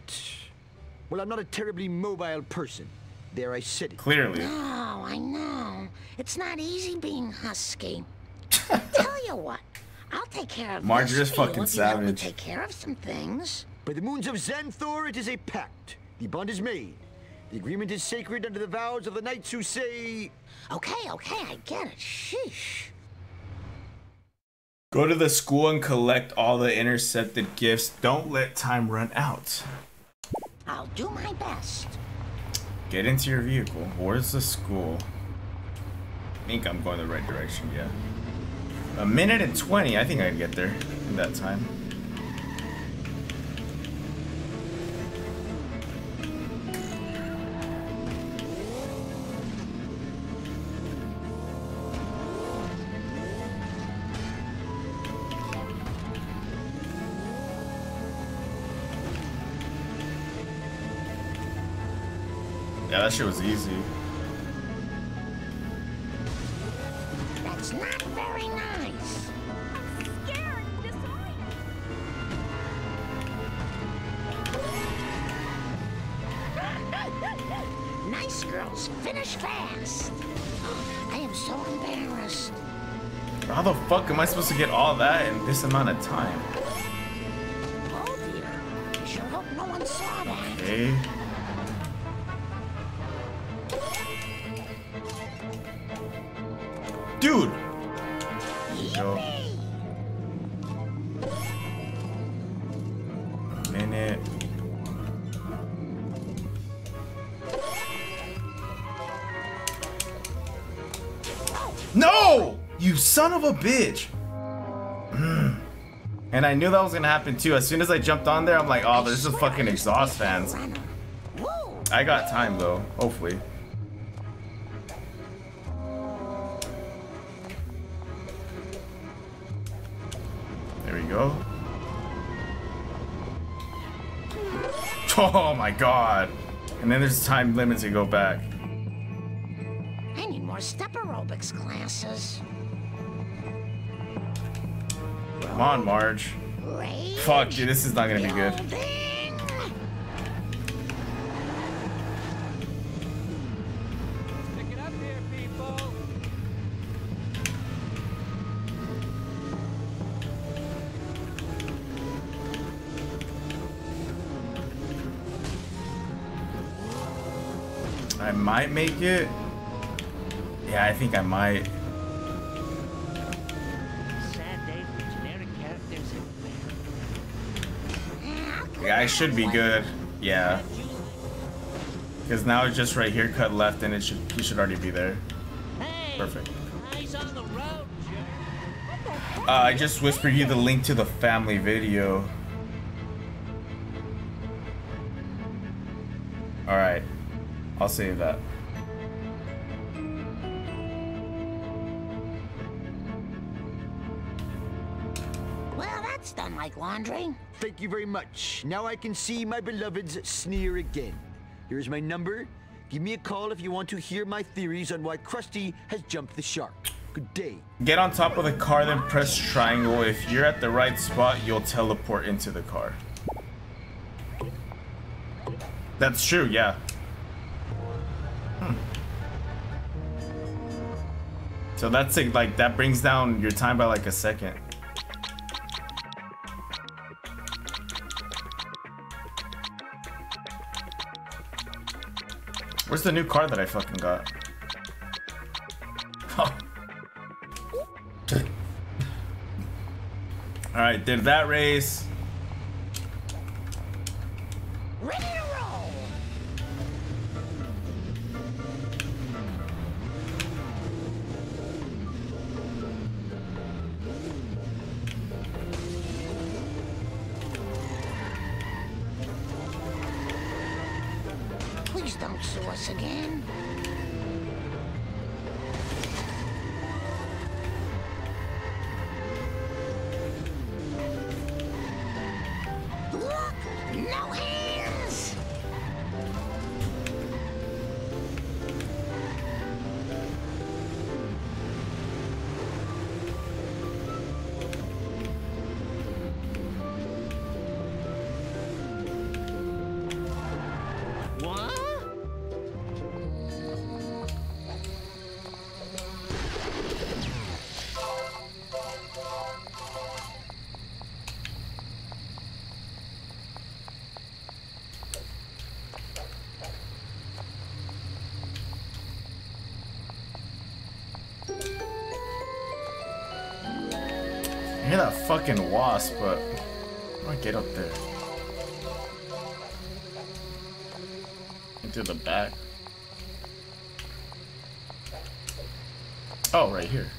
well, I'm not a terribly mobile person. There, I said it. Clearly. No, I know. It's not easy being husky. <laughs> Tell you what, I'll take care of Marge this is for fucking if you help me savage. take care of some things. By the moons of Xanthor, it is a pact. The bond is made. The agreement is sacred under the vows of the knights who say. Okay, okay, I get it. Sheesh. Go to the school and collect all the intercepted gifts. Don't let time run out. I'll do my best. Get into your vehicle. Where's the school? I think I'm going the right direction, yeah. A minute and 20. I think I can get there in that time. That shit was easy. Son of a bitch! Mm. And I knew that was gonna happen too. As soon as I jumped on there, I'm like, oh, there's just fucking exhaust fans. I got time though, hopefully. There we go. Oh my god. And then there's time limits to go back. I need more step aerobics classes. Come on, Marge. Fuck, dude, this is not gonna be good. building. Pick it up here, people. I might make it. Yeah, I think I might. I should be good. Yeah. Because now it's just right here, cut left, and it should he should already be there. Perfect. Uh, I just whispered you the link to the family video. Alright. I'll save that. Laundry. Thank you very much. Now I can see my beloved's sneer again. Here's my number. Give me a call if you want to hear my theories on why Krusty has jumped the shark. Good day. Get on top of the car, then press triangle. If you're at the right spot, you'll teleport into the car. That's true, yeah. Hmm. So that's it, like, that brings down your time by like a second. Where's the new car that I fucking got? Alright, did that race. Fucking wasp, but I get up there? Into the back. Oh, right here.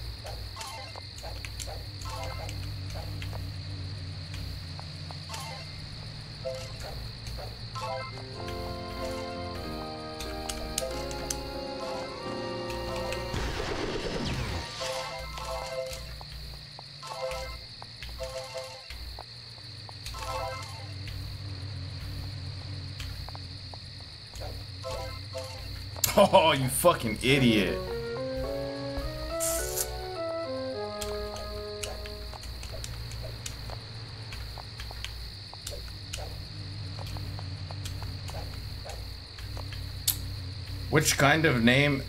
Oh, you fucking idiot. Which kind of name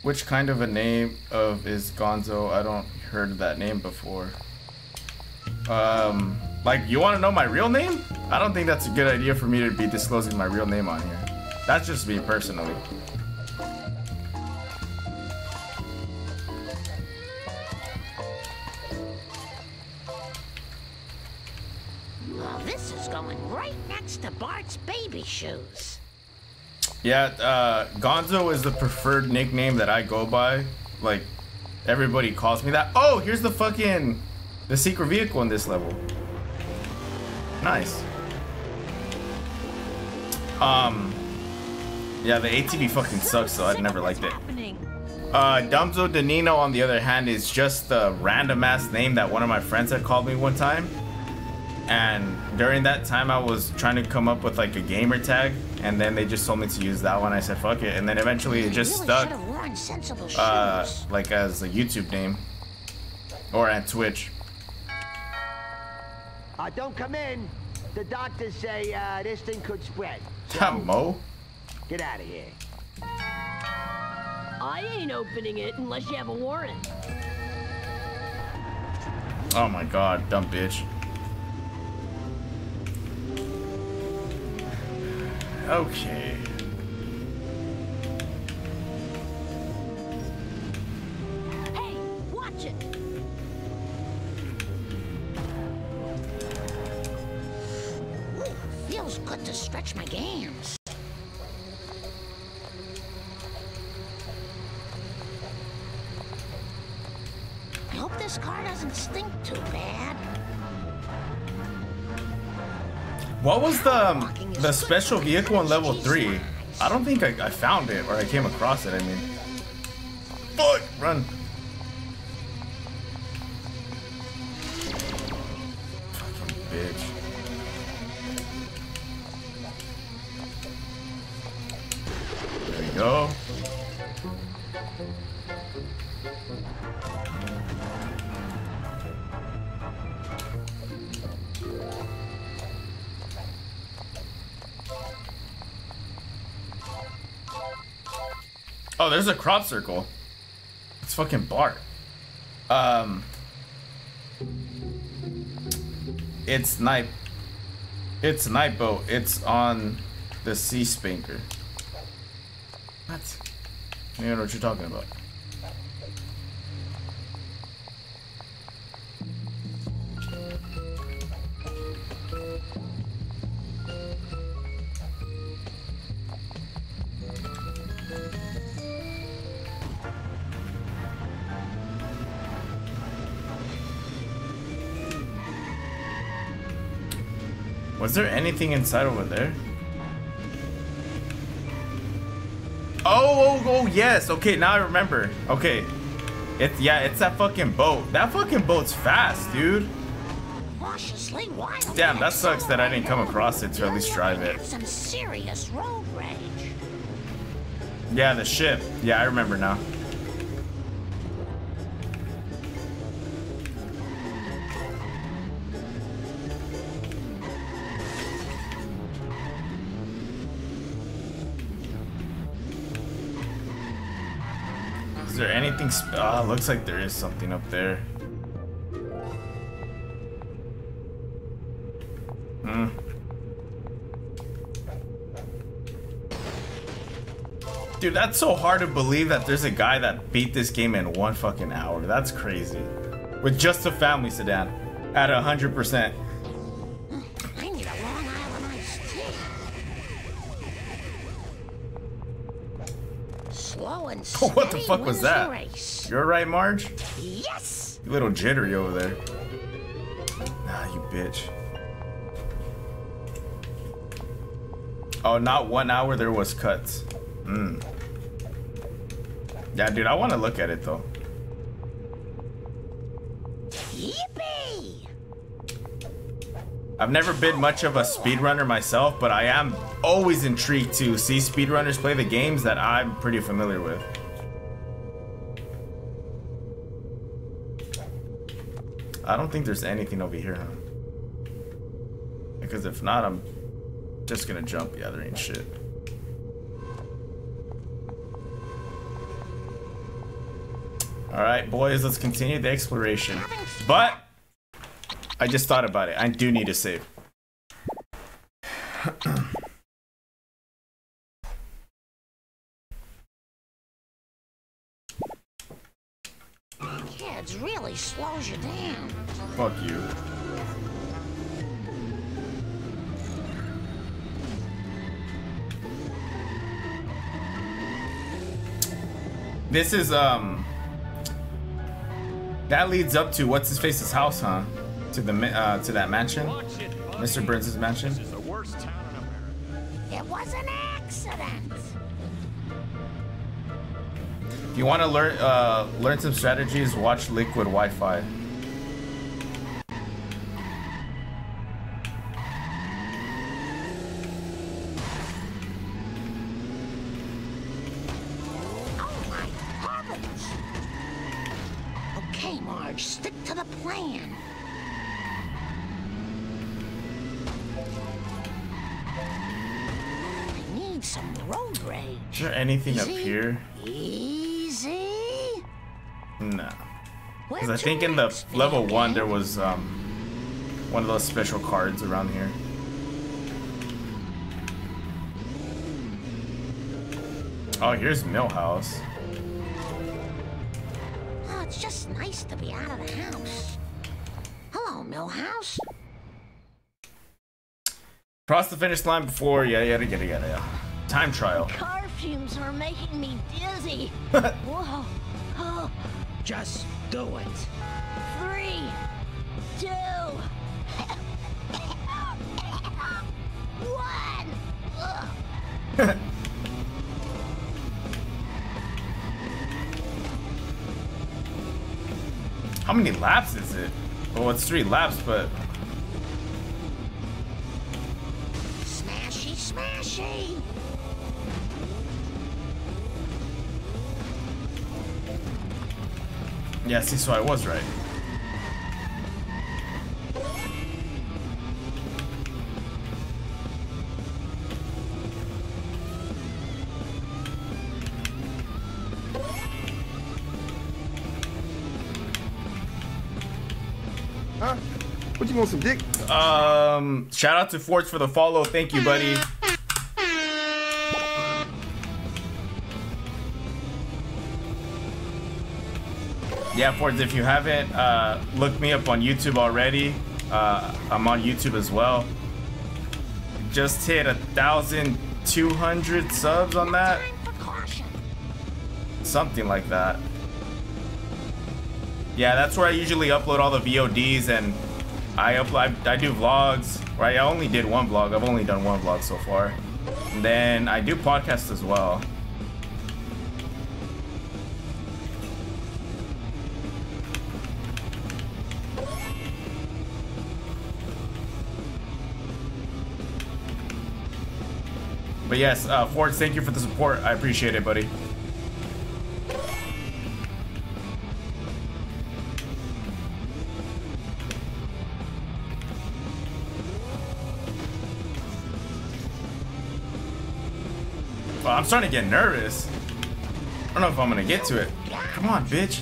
which kind of a name of is Gonzo? I don't heard that name before. Um like you want to know my real name? I don't think that's a good idea for me to be disclosing my real name on here. That's just me personally. Yeah, uh, Gonzo is the preferred nickname that I go by. Like, everybody calls me that. Oh, here's the fucking the secret vehicle in this level. Nice. Um, yeah, the ATV fucking sucks, so I never liked it. Uh, Dumbzo Denino, on the other hand, is just a random ass name that one of my friends had called me one time. And during that time, I was trying to come up with like a gamer tag, and then they just told me to use that one. I said, fuck it. And then eventually it just really stuck, should have worn sensible shoes. uh, like as a YouTube name or at Twitch. Uh, don't come in. The doctors say uh, this thing could spread. <laughs> Mo? Get out of here. I ain't opening it unless you have a warrant. Oh my god, dumb bitch. Okay. Hey, watch it. Ooh, feels good to stretch my gams. What was the um, the special vehicle in level three? I don't think I, I found it or I came across it. I mean, fuck, run. There's a crop circle. It's fucking Bart. Um, it's night. It's Knight Boat. It's on the sea spanker. What? You don't know what you're talking about. Was there anything inside over there? Oh, oh, oh, yes. Okay, now I remember. Okay. It's, yeah, it's that fucking boat. That fucking boat's fast, dude. Damn, that sucks that I didn't come across it to at least drive it. Some serious road rage. Yeah, the ship. Yeah, I remember now. Oh, looks like there is something up there. Hmm. Dude, that's so hard to believe that there's a guy that beat this game in one fucking hour. That's crazy. With just a family sedan at 100%. And <laughs> what the fuck was that? race. You're right, Marge? Yes. You little jittery over there. Nah, you bitch. Oh, not one hour there was cuts. Hmm. Yeah, dude, I want to look at it though. Yippee! I've never been much of a speedrunner myself, but I am always intrigued to see speedrunners play the games that I'm pretty familiar with. I don't think there's anything over here, huh? Because if not, I'm just gonna jump. Yeah, there ain't shit. Alright, boys, let's continue the exploration. But, I just thought about it. I do need to save. Kids really slows you down. Fuck you. This is um that leads up to what's his face's house, huh? To the uh, to that mansion, Mr. Burns' mansion. It was an accident. If you want to learn uh, learn some strategies, watch Liquid Wi-Fi. Think in the level one there was um one of those special cards around here. Oh, here's Milhouse. Oh, it's just nice to be out of the house. Hello, Milhouse. Cross the finish line before yada yada yada yada. yada. Time trial. Car fumes are making me dizzy. <laughs> Whoa. Oh, Just do it. three, two, one. Ugh. <laughs> How many laps is it? Well, it's three laps, but Smashy, smashy. Yeah, see, so I was right. Huh? What you want some dick? Um, shout out to Forge for the follow. Thank you, buddy. Yeah, Forge, if you haven't uh, looked me up on YouTube already, uh, I'm on YouTube as well. Just hit a thousand two hundred subs on that, something like that. Yeah, that's where I usually upload all the VODs and I upload. I do vlogs. Right, I only did one vlog. I've only done one vlog so far. And then I do podcasts as well. But yes, uh, Ford, thank you for the support. I appreciate it, buddy. Well, I'm starting to get nervous. I don't know if I'm gonna get to it. Come on, bitch.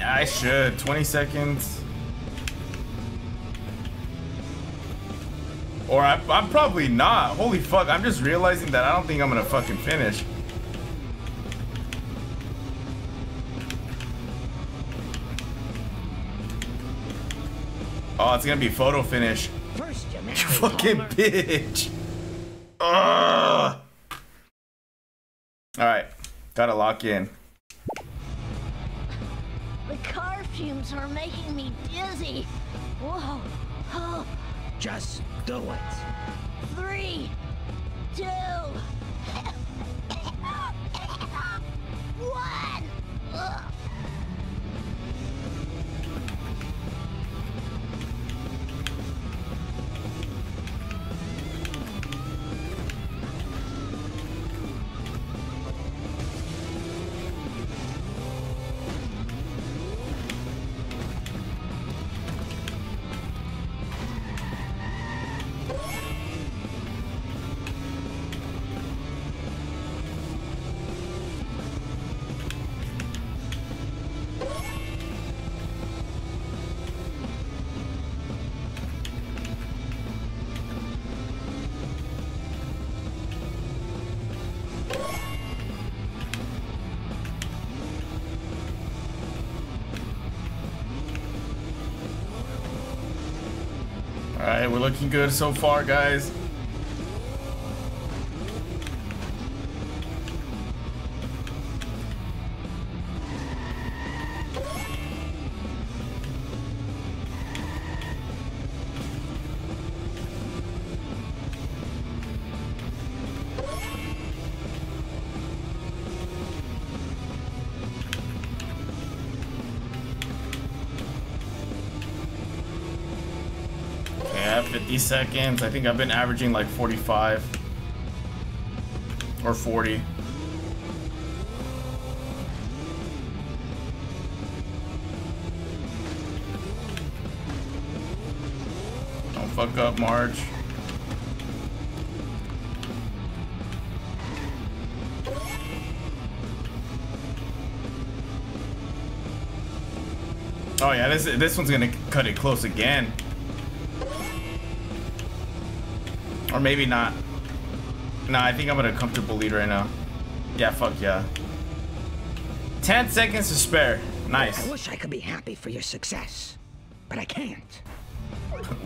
I should. 20 seconds. Or I, I'm probably not. Holy fuck, I'm just realizing that I don't think I'm gonna fucking finish. Oh, it's gonna be photo finish. First <laughs> you You fucking bitch. Ugh. Alright, gotta lock in. The car fumes are making me dizzy. Whoa. Just do it. three, two, <coughs> one. <coughs> Alright, we're looking good so far, guys. Seconds. I think I've been averaging like 45 or 40. Don't fuck up, Marge. Oh yeah, this this one's gonna cut it close again. Or maybe not. Nah, I think I'm gonna comfortable lead right now. Yeah, fuck yeah. 10 seconds to spare. Nice. I wish I could be happy for your success, but I can't.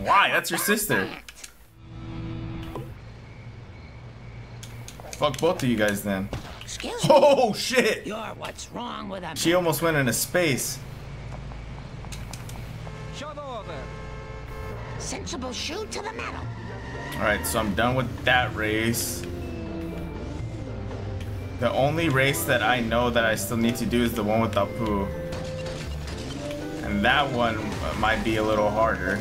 Why? That's your sister. Fuck both of you guys then. Excuse me. Oh shit! You're what's wrong with a She almost went into space. sensible shoe to the metal. Alright, so I'm done with that race. The only race that I know that I still need to do is the one with Apu. And that one might be a little harder.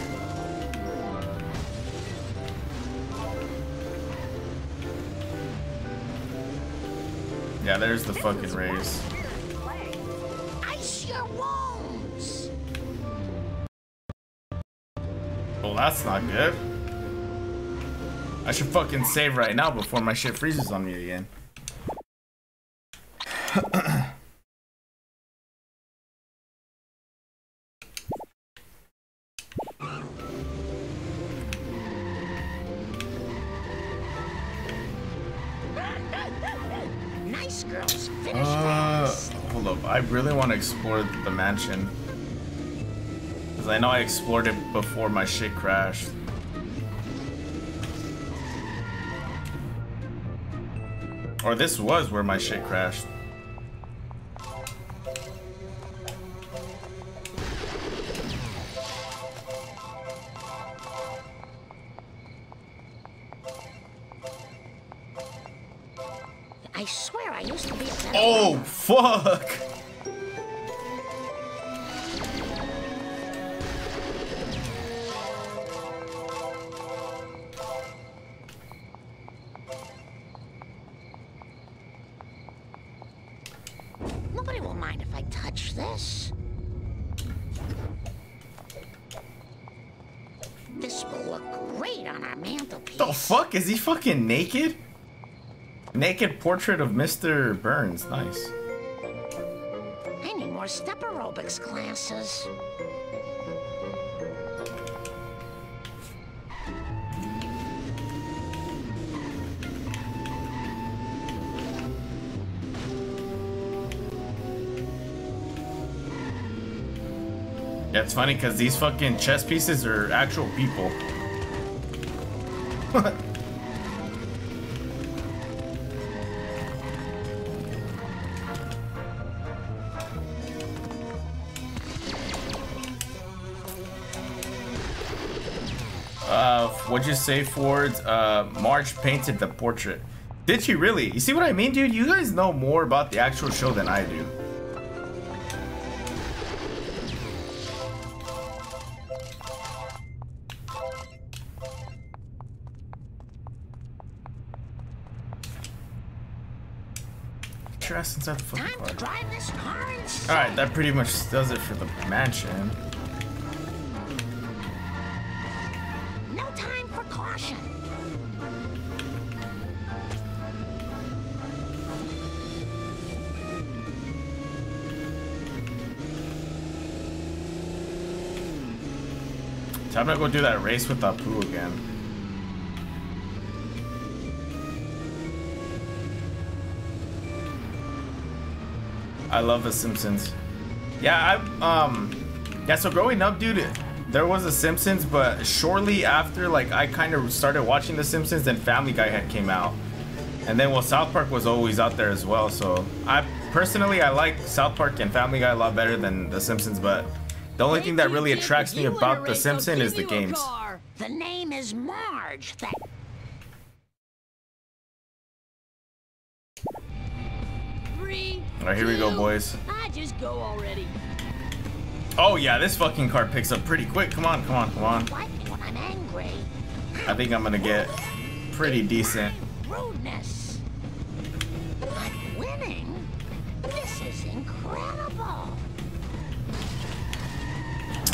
Yeah, there's the fucking race. Ice your wounds. Well, that's not good. I should fucking save right now before my shit freezes on me again. <coughs> Nice girls Uh, hold up. I really want to explore the mansion. Because I know I explored it before my shit crashed. Or this was where my shit crashed. I swear I used to be a Oh, fuck! Fucking naked? Naked portrait of Mr. Burns. Nice. I need more step aerobics classes. Yeah, it's funny because these fucking chess pieces are actual people. <laughs> what'd say, Ford? Uh, Marge painted the portrait. Did she really? You see what I mean, dude? You guys know more about the actual show than I do. Get your ass inside the fucking car. drive this car inside. Alright, that pretty much does it for the mansion. Time to go do that race with Apu again. I love The Simpsons. Yeah, I um, yeah. So growing up, dude, there was The Simpsons, but shortly after, like, I kind of started watching The Simpsons, then Family Guy had came out, and then well, South Park was always out there as well. So I personally, I like South Park and Family Guy a lot better than The Simpsons, but the only thing that really attracts me about The Simpsons is the games. The name is Marge. That Three. All right, here we go, boys. I just go already. Oh yeah, this fucking car picks up pretty quick. Come on, come on, come on. when I'm angry. I think I'm gonna get pretty decent. Rudeness.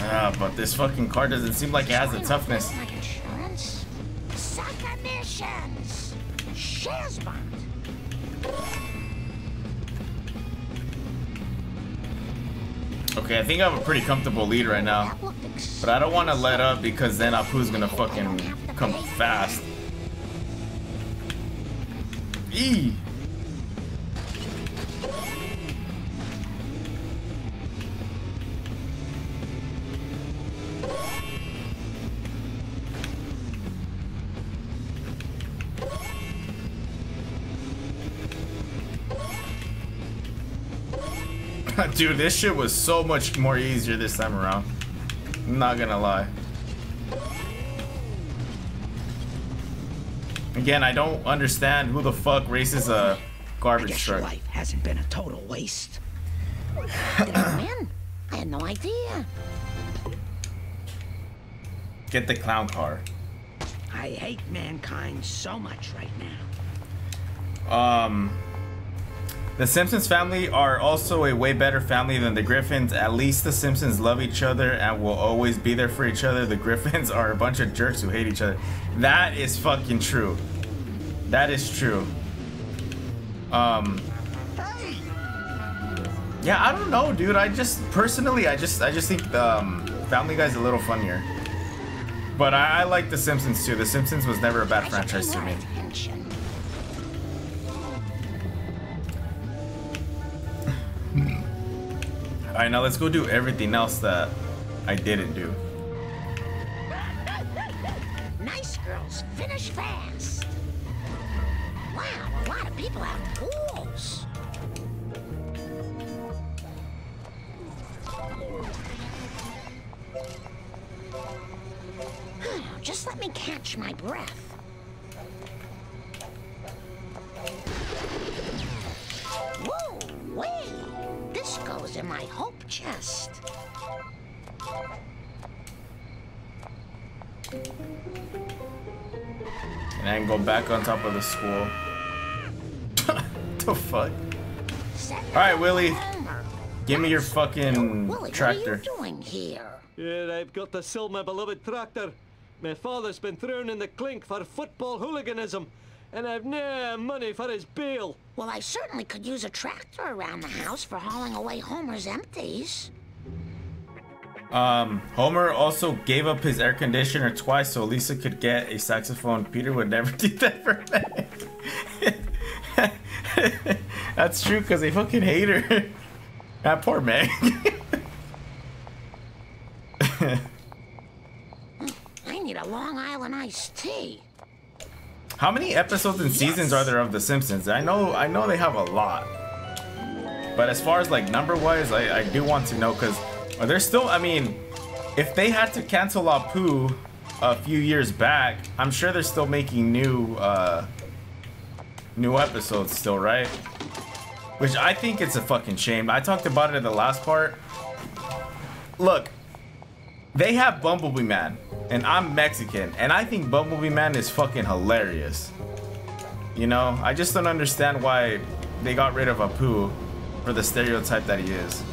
Ah, but this fucking car doesn't seem like it has the toughness. My insurance. Suck emissions. Shazbot. Okay, I think I have a pretty comfortable lead right now. But I don't want to let up because then Apu's gonna fucking come fast. E. Dude, this shit was so much more easier this time around. I'm not gonna lie. Again, I don't understand who the fuck races a garbage guess your life hasn't been a total waste. Did I win? I had no idea. Get the clown car. I hate mankind so much right now. Um, the Simpsons family are also a way better family than the Griffins. At least the Simpsons love each other and will always be there for each other. The Griffins <laughs> are a bunch of jerks who hate each other. That is fucking true. That is true. Um. Yeah, I don't know, dude. I just personally, I just, I just think the um, Family Guy's a little funnier. But I, I like The Simpsons too. The Simpsons was never a bad franchise to me. Attention. All right, now let's go do everything else that I didn't do. Nice girls finish fast. Wow, a lot of people have pools. Just let me catch my breath. And I can go back on top of the school. <laughs> the fuck? All right, Willie. Give me your fucking Willie, tractor. what are you doing here? Yeah, I've got to sell my beloved tractor. My father's been thrown in the clink for football hooliganism, and I've no money for his bail. Well, I certainly could use a tractor around the house for hauling away Homer's empties. Um, Homer also gave up his air conditioner twice so Lisa could get a saxophone. Peter would never <laughs> do that for Meg. <laughs> That's true because they fucking hate her. <laughs> that poor Meg. I need a Long Island iced tea. How many episodes and seasons are there of The Simpsons? I know, I know they have a lot. But as far as like number wise, I, I do want to know because are there still? I mean, if they had to cancel Apu a few years back, I'm sure they're still making new uh, new episodes still, right? Which I think it's a fucking shame. I talked about it in the last part. Look, they have Bumblebee Man, and I'm Mexican, and I think Bumblebee Man is fucking hilarious. You know, I just don't understand why they got rid of Apu for the stereotype that he is.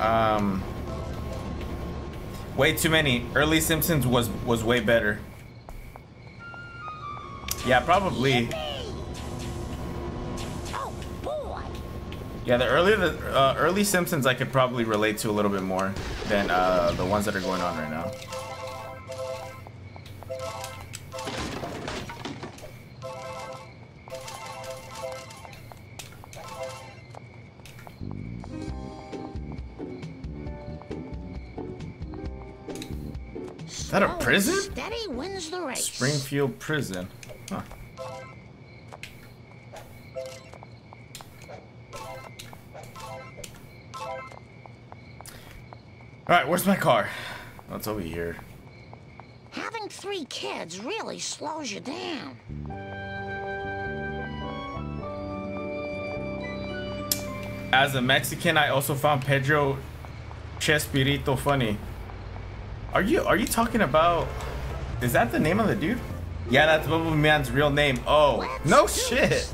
Um, way too many. Early Simpsons was was way better. Yeah, probably. Yeah, the earlier the uh, early Simpsons I could probably relate to a little bit more than uh, the ones that are going on right now. Is that a oh, prison? Steady wins the race. Springfield Prison. Huh. Alright, where's my car? That's over here. Having three kids really slows you down. As a Mexican, I also found Pedro Chespirito funny. Are you are you talking about is that the name of the dude? Yeah, that's Bubble Man's real name. Oh, no shit.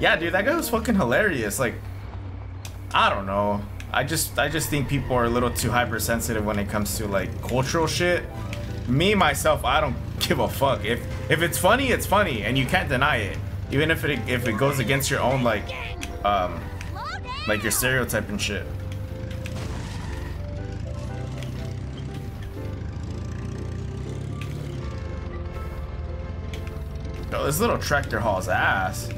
Yeah, dude, that guy was fucking hilarious. Like, I don't know. I just I just think people are a little too hypersensitive when it comes to like cultural shit. Me myself, I don't give a fuck. If if it's funny, it's funny, and you can't deny it. Even if it if it goes against your own like um like your stereotype and shit. Yo, this little tractor hauls ass.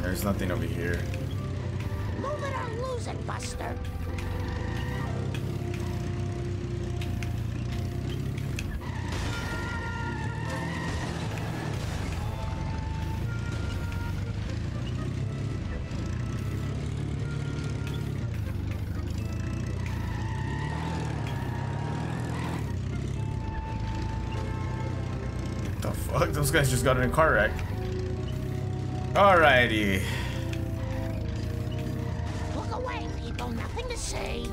There's nothing over here. Move it or lose it, Buster. Those guys just got in a car wreck. Alrighty. Look away, people. Nothing to say.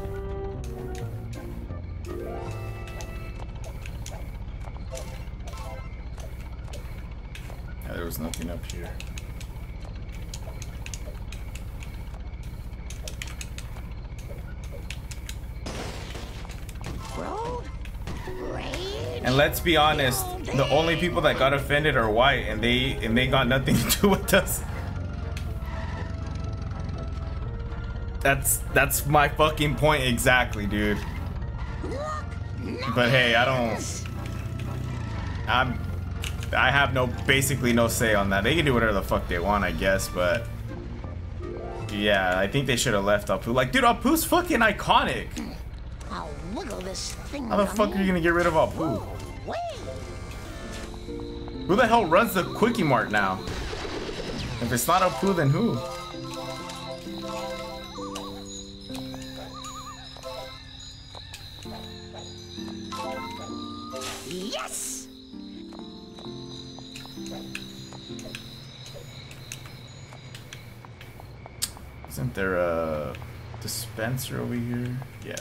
Yeah, there was nothing up here. Road? Rage? And let's be honest, the only people that got offended are white, and they and they got nothing <laughs> to do with us. That's that's my fucking point exactly, dude. But hey, I don't. I'm. I have no, basically no say on that. They can do whatever the fuck they want, I guess. But yeah, I think they should have left Apu. Like, dude, Apu's fucking iconic. I'll wiggle this thing. How the fuck are you gonna get rid of Apu? Who the hell runs the Kwik-E-Mart now? If it's not Apu, then who? Yes! Isn't there a dispenser over here? Yeah.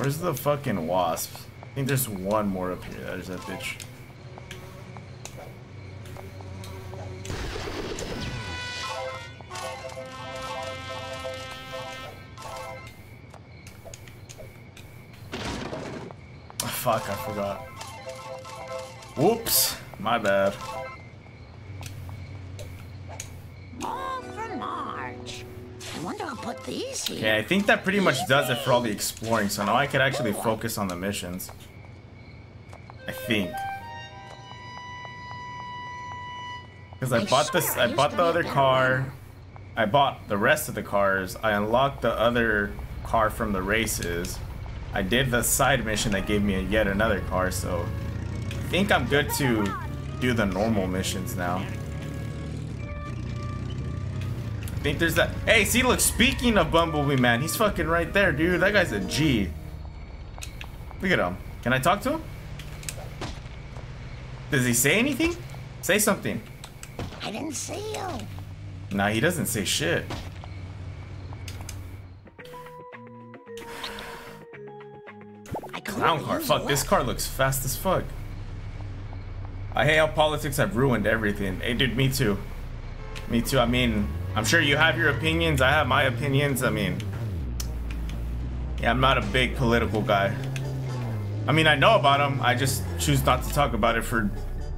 Where's the fucking wasp? I think there's one more up here. There's that bitch. Oh, fuck, I forgot. Whoops, my bad. Okay, I think that pretty much does it for all the exploring, so now I could actually focus on the missions. I think. Because I bought this, I bought the other car. I bought the rest of the cars. I unlocked the other car from the races. I did the side mission that gave me a, yet another car, so I think I'm good to do the normal missions now. Think there's that. Hey, see, look, speaking of Bumblebee, man, he's fucking right there, dude. That guy's a G. Look at him. Can I talk to him? Does he say anything? Say something. I didn't see you. Nah, he doesn't say shit. I clown car. Fuck, this car looks fast as fuck. I hate how politics have ruined everything. Hey, dude, me too. Me too. I mean, I'm sure you have your opinions. I have my opinions. I mean, yeah, I'm not a big political guy. I mean, I know about them. I just choose not to talk about it for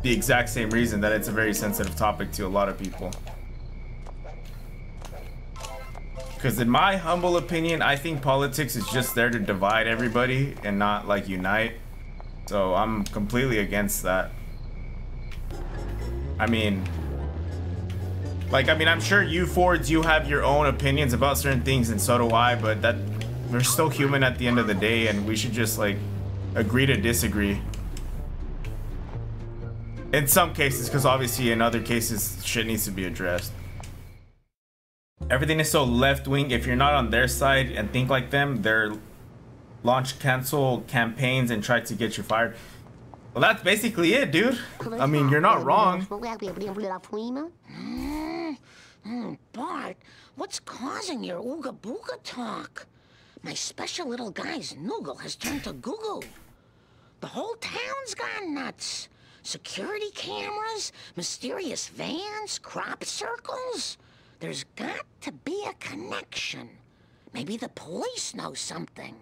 the exact same reason that it's a very sensitive topic to a lot of people. Because in my humble opinion, I think politics is just there to divide everybody and not like unite. So I'm completely against that. I mean, like, I mean, I'm sure you Fords, you have your own opinions about certain things and so do I, but that we're still human at the end of the day and we should just like agree to disagree. In some cases, because obviously in other cases, shit needs to be addressed. Everything is so left wing. If you're not on their side and think like them, they're launch cancel campaigns and try to get you fired. Well, that's basically it, dude. I mean, you're not wrong. Mm, Bart, what's causing your ooga booga talk? My special little guy's Noogle has turned to goo goo. The whole town's gone nuts. Security cameras, mysterious vans, crop circles. There's got to be a connection. Maybe the police know something.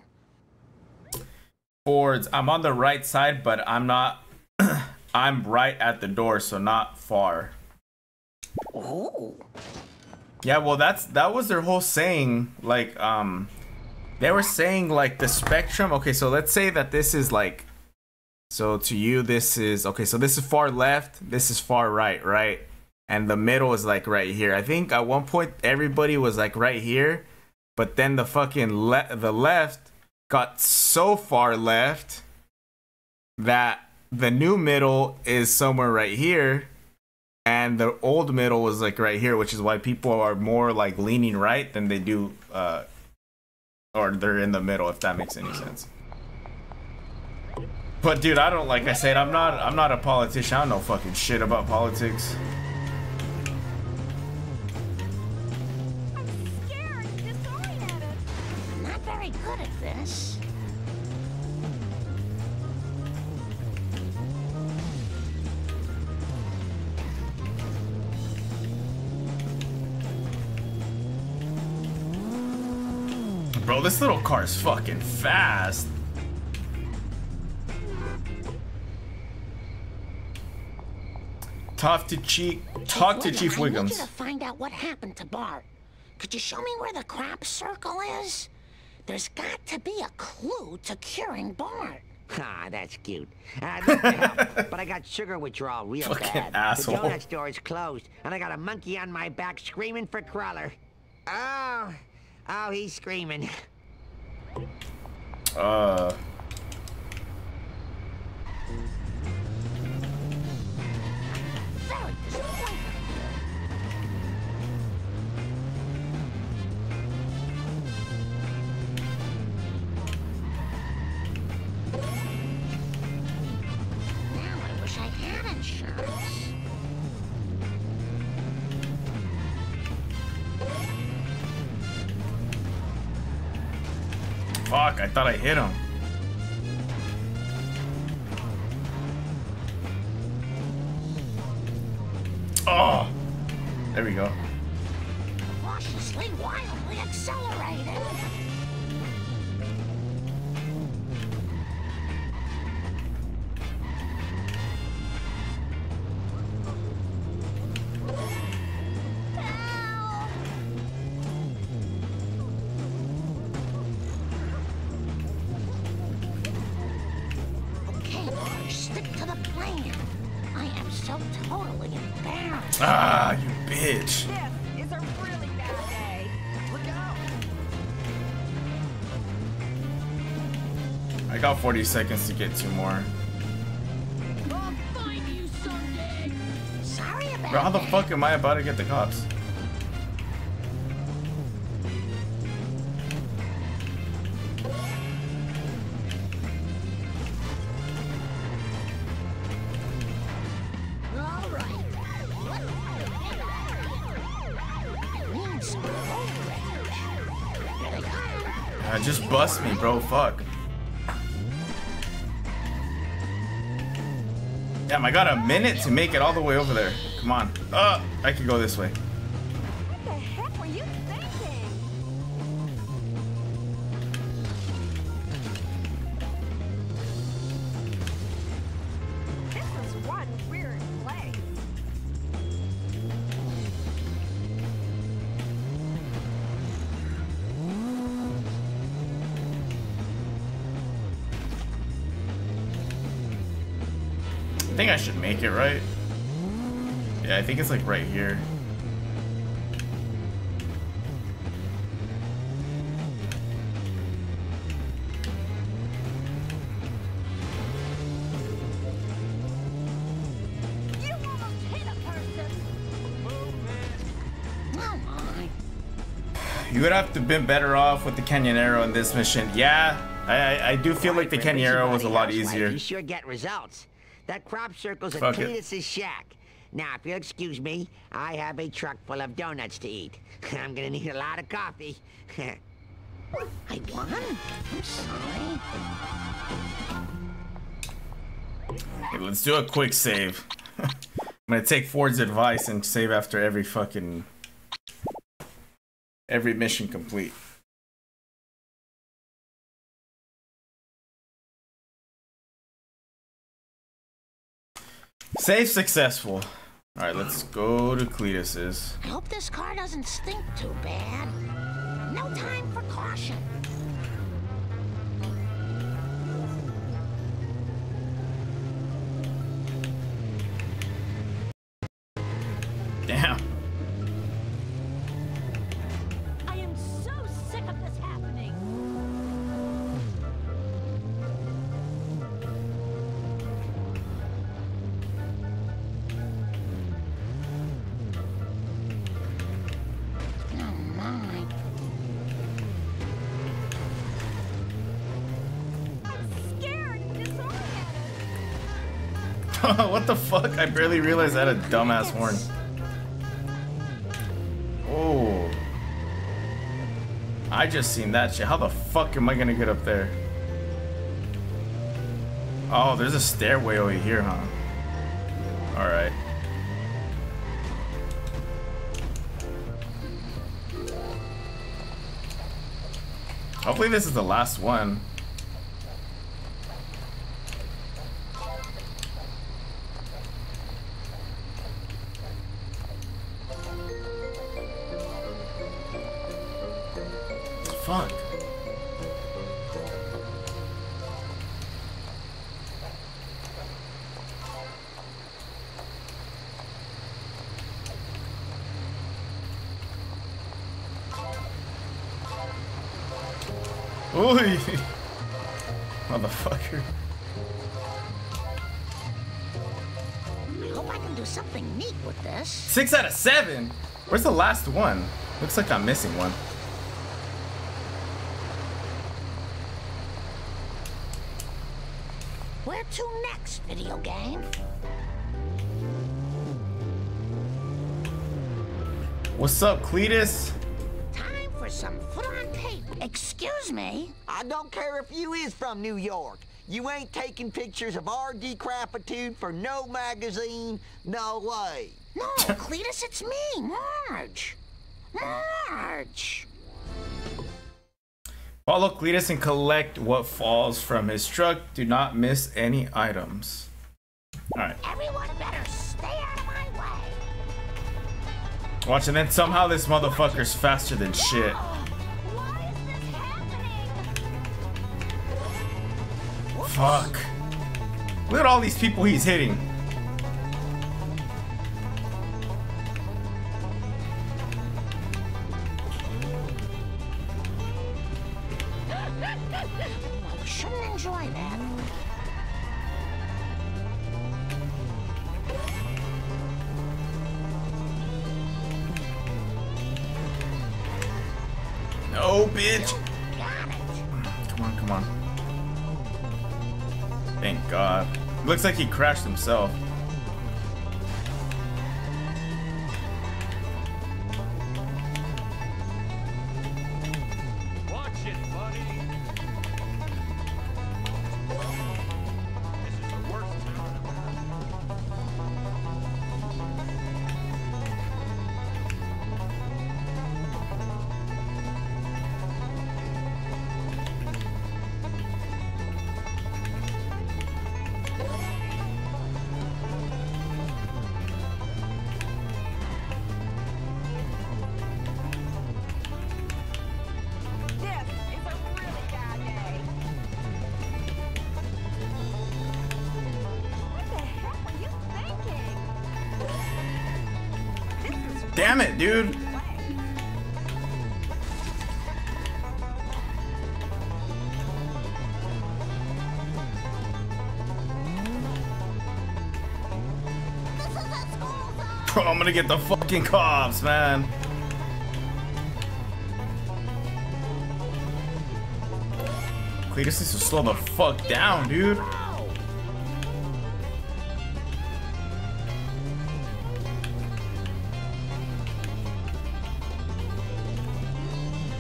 Fords, I'm on the right side, but I'm not. <clears throat> I'm right at the door, so not far. Oh. Yeah, well, that's that was their whole saying. Like, um, they were saying like the spectrum. Okay, so let's say that this is like, so to you this is okay. So this is far left. This is far right, right? And the middle is like right here. I think at one point everybody was like right here, but then the fucking le- the left got so far left that the new middle is somewhere right here and the old middle was like right here which is why people are more like leaning right than they do uh or they're in the middle if that makes any sense but dude i don't like i said i'm not i'm not a politician i don't know fucking shit about politics I'm scared at it. I'm not very good at this. Bro this little car is fucking fast talk to chief talk to chief I need you to find out what happened to Bart. Could you show me where the crop circle is? There's got to be a clue to curing Bart. Ah, that's cute. I'd love to help, <laughs> but I got sugar withdrawal real Fucking bad. asshole. The donut store is closed, and I got a monkey on my back screaming for Cruller. Oh, oh, he's screaming. Uh thought I hit him. Oh! There we go. Seconds to get two more. I'll find you someday. Sorry about Bro, how the fuck am I about to get the cops? All right. Need some road rage. Here they come. Uh, just bust me, bro. Fuck. Damn, I got a minute to make it all the way over there. Come on. Uh, I could go this way. Think it's like right here. You almost hit a person. Oh my. You would have to been better off with the Canyonero in this mission. Yeah, I, I, I do feel like the Canyonero was a lot easier. You sure get results. That crop circle's a Fuck. Cletus's shack. Now, if you'll excuse me, I have a truck full of donuts to eat. <laughs> I'm gonna need a lot of coffee. <laughs> I won? I'm sorry. Let's do a quick save. <laughs> I'm gonna take Ford's advice and save after every fucking every mission complete. Save successful. All right, let's go to Cletus's. I hope this car doesn't stink too bad. No time for caution. <laughs> what the fuck? I barely realized I had a dumbass horn. Oh. I just seen that shit. How the fuck am I gonna get up there? Oh, there's a stairway over here, huh? Alright. Hopefully this is the last one. Six out of seven? Where's the last one? Looks like I'm missing one. Where to next, video game? What's up, Cletus? You ain't taking pictures of our decrapitude for no magazine, no way. No, <laughs> Cletus, it's me, Marge. Marge. Follow Cletus and collect what falls from his truck. Do not miss any items. Alright. Everyone better stay out of my way. Watch, and then somehow this motherfucker's faster than shit. Fuck. Look at all these people he's hitting. No, bitch. Thank God. Looks like he crashed himself. Gonna get the fucking cops, man. Cletus needs to slow the fuck down, dude.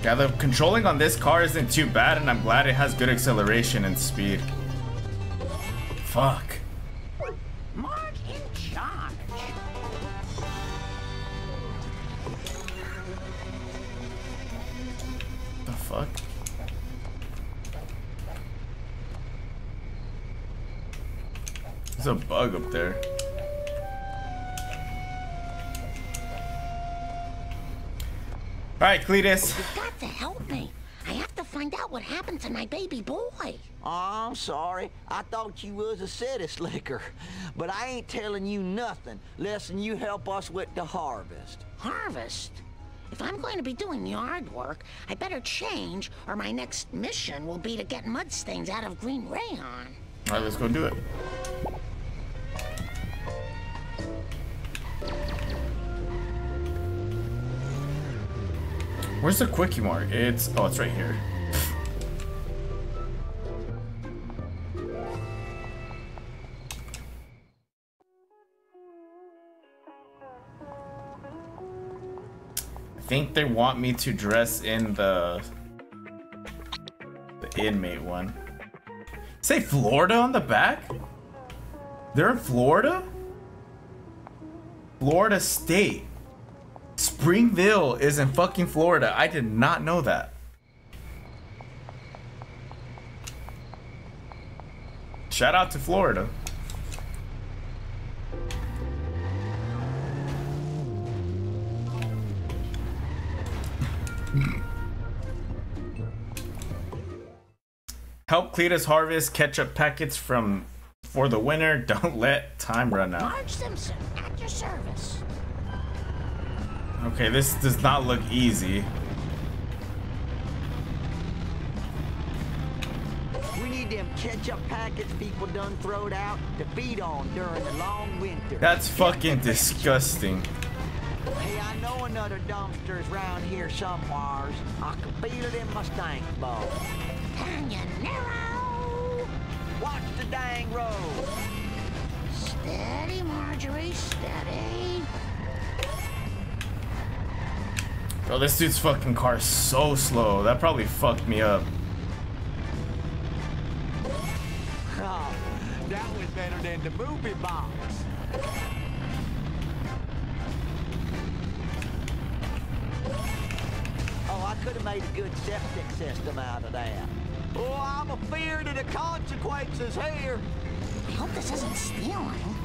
Yeah, the controlling on this car isn't too bad, and I'm glad it has good acceleration and speed. Fuck. Fuck? There's a bug up there. Alright, Cletus. You've got to help me. I have to find out what happened to my baby boy. Oh, I'm sorry. I thought you was a city slicker. But I ain't telling you nothing less than you help us with the harvest. Harvest? If I'm going to be doing yard work, I better change, or my next mission will be to get mud stains out of green rayon. Alright, let's go do it. Where's the Kwik-E-Mart? It's oh, it's right here. Think they want me to dress in the the inmate one. Say Florida on the back? They're in Florida? Florida State. Springfield is in fucking Florida. I did not know that. Shout out to Florida. Help Cletus harvest ketchup packets from for the winter. <laughs> Don't let time run out. Marge Simpson, at your service. Okay, this does not look easy. We need them ketchup packets people done throwed out to feed on during the long winter. That's fucking disgusting. Hey, I know another dumpster's round here somewheres. I can feel it in my stank ball. Canyonero! Watch the dang road. Steady, Marjorie, steady. Bro, this dude's fucking car is so slow. That probably fucked me up. Oh, that was better than the movie box. Oh, I could have made a good septic system out of that. Oh, I'm afeard of the consequences here. I hope this isn't stealing.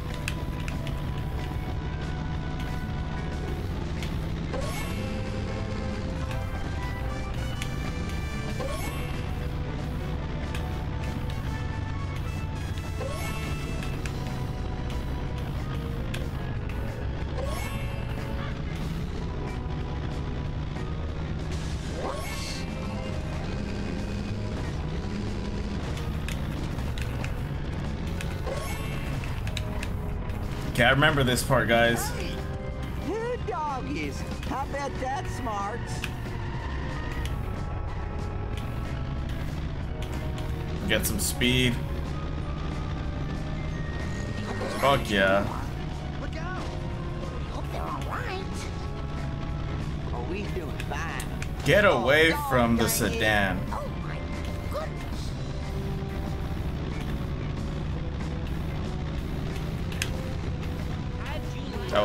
I remember this part, guys. Good doggies. I bet that's smart. Get some speed. Fuck yeah. Look out! Hope they're all right. Oh, we doing fine. Get oh, away from the sedan.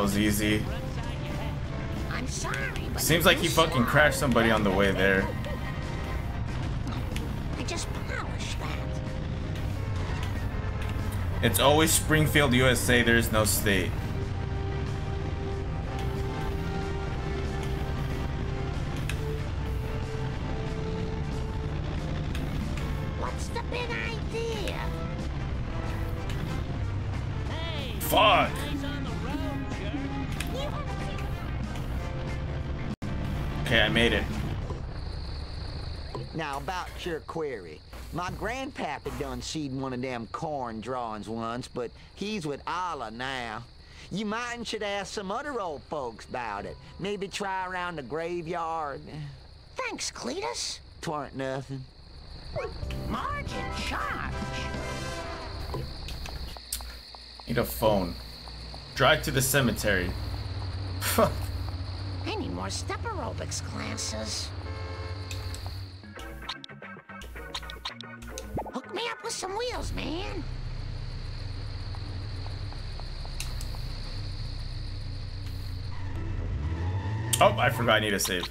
That was easy. I'm sorry, but Seems like he fucking crashed somebody on the way there. I just polished that. It's always Springfield, USA. There's no state. Now, about your query. My grandpappy done seed one of them corn drawings once, but he's with Allah now. You might and should ask some other old folks about it. Maybe try around the graveyard. Thanks, Cletus. Twarn't nothing. Margin charge. Need a phone. Drive to the cemetery. <laughs> I need more step aerobics classes. Hook me up with some wheels, man. Oh, I forgot I need a save.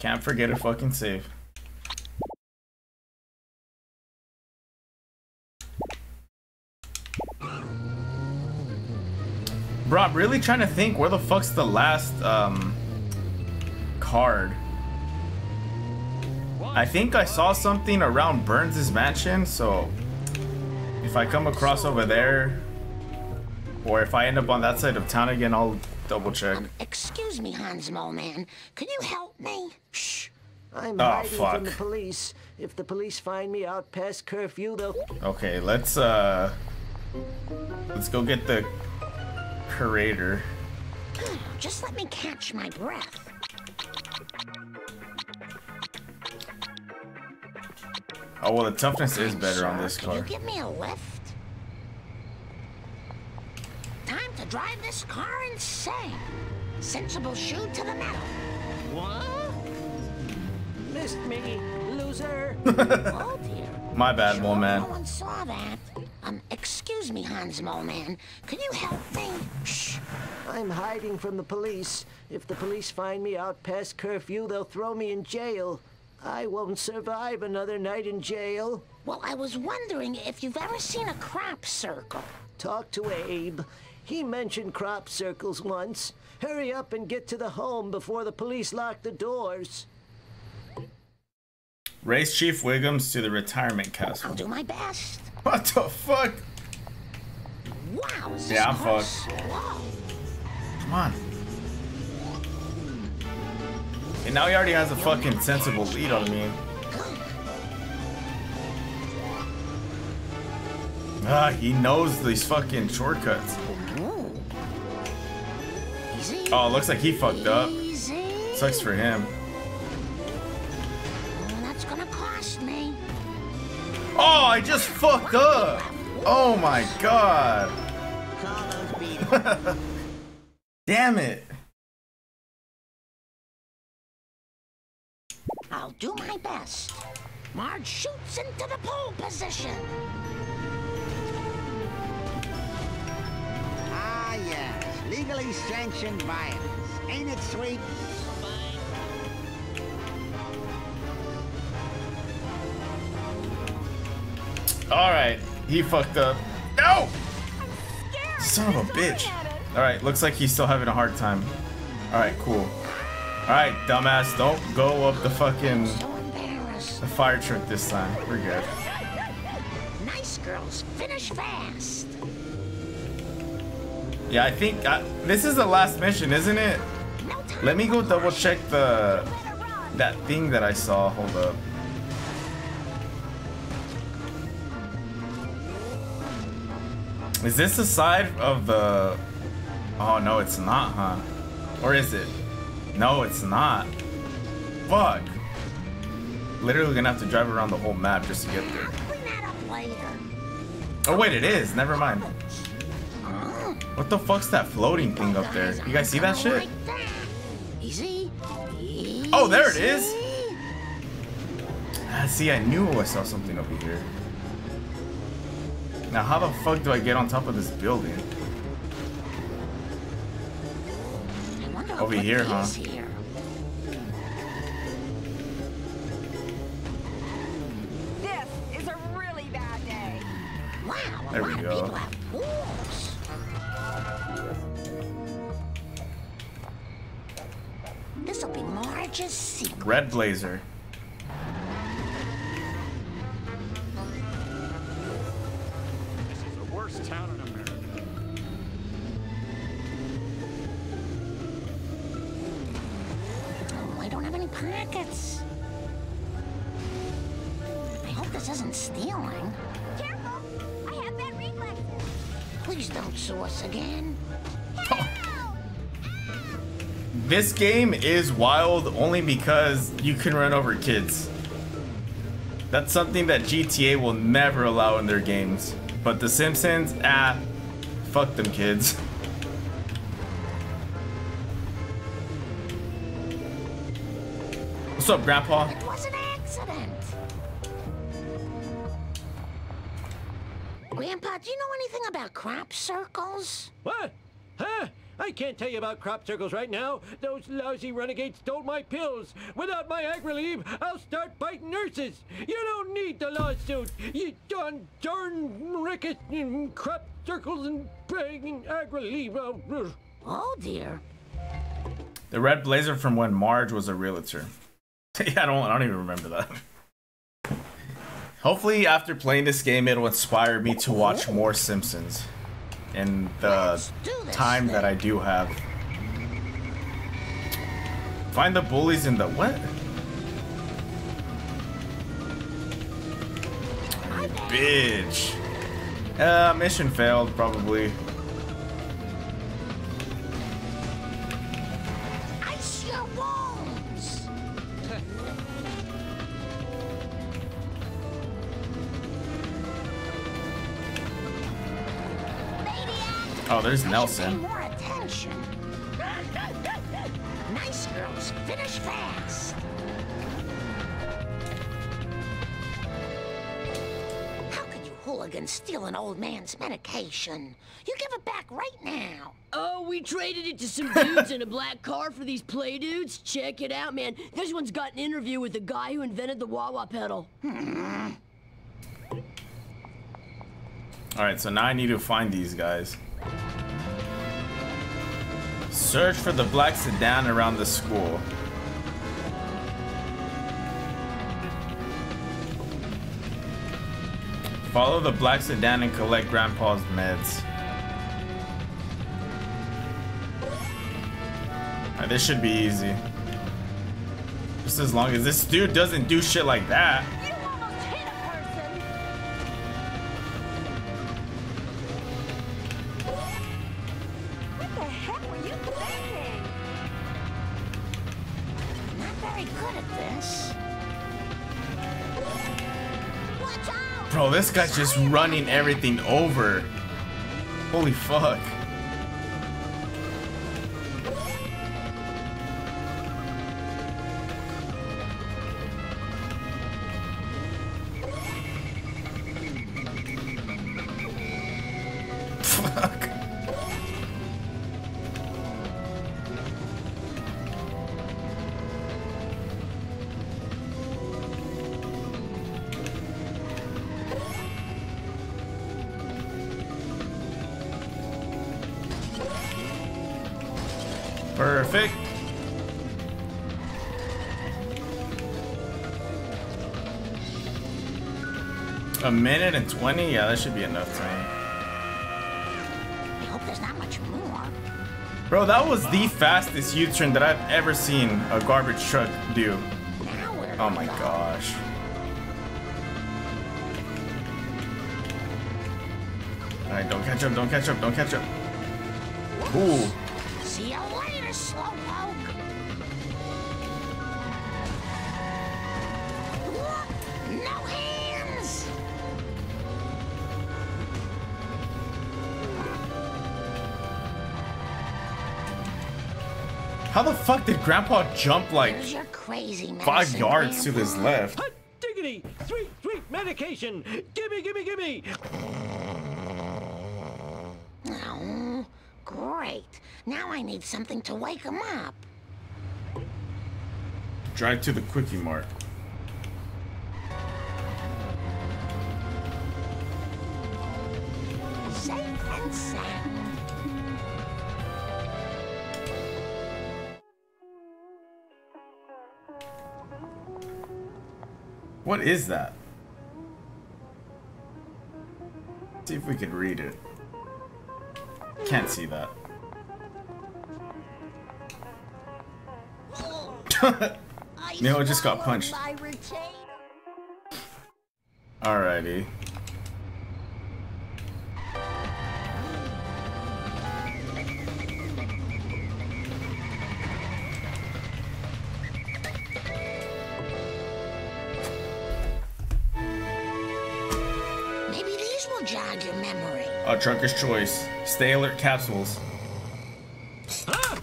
Can't forget a fucking save. Bro, I'm really trying to think where the fuck's the last um card. I think I saw something around Burns' mansion, so if I come across over there, or if I end up on that side of town again, I'll double check. Excuse me, Hans Moleman. Could you help me? Shh. I'm Oh, hiding fuck. from the police. If the police find me out past curfew, they'll. Okay, let's uh let's go get the curator. Just let me catch my breath. Oh well, the toughness is better on Sir, this Can car. you give me a lift? Time to drive this car insane. Sensible shoe to the metal. What? Missed me, loser. <laughs> oh dear. My bad, Sure, man. No one saw that. Um, excuse me, Hans Moleman. Could you help me? Shh. I'm hiding from the police. If the police find me out past curfew, they'll throw me in jail. I won't survive another night in jail. Well, I was wondering if you've ever seen a crop circle. Talk to Abe. He mentioned crop circles once. Hurry up and get to the home before the police lock the doors. Race Chief Wiggums to the retirement castle. I'll do my best. What the fuck? Wow, is this Yeah, I'm fucked. slow? Come on. And now he already has a fucking sensible lead on me. Ah, he knows these fucking shortcuts. Oh, looks like he fucked up. Sucks for him. Oh, I just fucked up. Oh my god. <laughs> Damn it. I'll do my best. Marge shoots into the pole position. Ah, yes. Legally sanctioned violence. Ain't it sweet? All right, he fucked up. No! Son of a bitch. All right, looks like he's still having a hard time. All right, cool. All right, dumbass, don't go up the fucking the fire truck this time. We're good. Nice girls finish fast. Yeah, I think uh, this is the last mission, isn't it? Let me go double check the that thing that I saw. Hold up. Is this the side of the? Oh no, it's not, huh? Or is it? No, it's not. Fuck. Literally gonna have to drive around the whole map just to get there. Clean that up later. Oh wait, it is. Never mind. What the fuck's that floating thing up there? You guys see that shit? Oh, there it is. Ah, see, I knew I saw something over here. Now, how the fuck do I get on top of this building? Over what here, huh? Here. This is a really bad day. Wow, There we go. of people have pools. This'll be Marge's secret. Red Blazer. This game is wild only because you can run over kids. That's something that GTA will never allow in their games. But The Simpsons, ah, fuck them kids. What's up, Grandpa? Can't tell you about crop circles right now. Those lousy renegades stole my pills. Without my ag relief, I'll start biting nurses. You don't need the lawsuit. You darn darn ricket and crop circles and begging ag relief. Oh. Oh dear. The red blazer from when Marge was a realtor. <laughs> yeah, I don't I don't even remember that. Hopefully after playing this game it'll inspire me to watch more Simpsons in the time that I do have. Find the bullies in the what? Bitch. Uh, mission failed probably. Oh, there's Pay Nelson. more attention. <laughs> Nice girls finish fast. How could you hooligans steal an old man's medication? You give it back right now. Oh, we traded it to some dudes in a black car for these play dudes. Check it out, man. This one's got an interview with the guy who invented the wah-wah pedal. Alright, so now I need to find these guys. Search for the black sedan around the school. Follow the black sedan and collect Grandpa's meds. Alright, this should be easy. Just as long as this dude doesn't do shit like that. This guy's just running everything over. Holy fuck. Minute and 20? Yeah, that should be enough time. I hope there's not much more. Bro, that was the fastest U-turn that I've ever seen a garbage truck do. Oh my gosh. Alright, don't catch up, don't catch up, don't catch up. Ooh. How the fuck did Grandpa jump like Here's your crazy five yards to his Grandpa. left? Hot diggity! Sweet, sweet medication! Gimme, gimme, gimme! Oh, great. Now I need something to wake him up. Drive to the Kwik-E-Mart. Safe and sound. What is that? See if we can read it. Can't see that. <laughs> Neil just got punched. Alrighty. Memory. Choice. Stay alert capsules. Ah,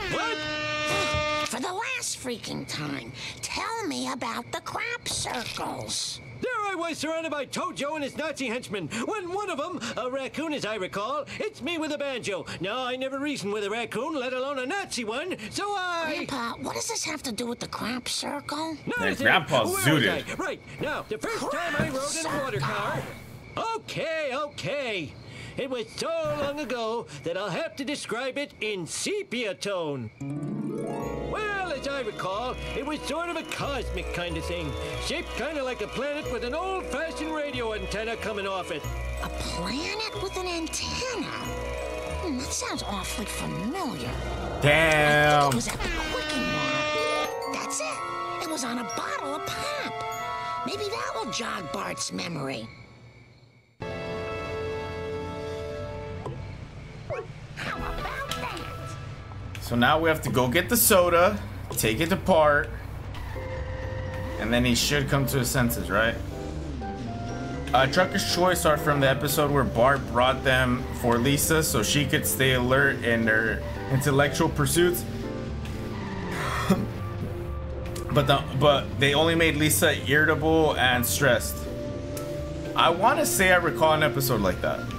For the last freaking time, tell me about the crop circles. There I was surrounded by Tojo and his Nazi henchmen, when one of them, a raccoon as I recall, hits me with a banjo. Now, I never reasoned with a raccoon, let alone a Nazi one, so I... Grandpa, what does this have to do with the crop circle? Notice it. Grandpa Where zooted. Right, now, the first time I rode in a water car... Okay, okay. It was so long ago that I'll have to describe it in sepia tone. Well, as I recall, it was sort of a cosmic kind of thing, shaped kind of like a planet with an old-fashioned radio antenna coming off it. A planet with an antenna? Hmm, that sounds awfully familiar. Damn. It was at the Quickie Mart. That's it. It was on a bottle of pop. Maybe that will jog Bart's memory. So now we have to go get the soda, take it apart, and then he should come to his senses, right? Uh, Trucker's Choice are from the episode where Bart brought them for Lisa so she could stay alert in her intellectual pursuits. <laughs> but the, but they only made Lisa irritable and stressed. I want to say I recall an episode like that.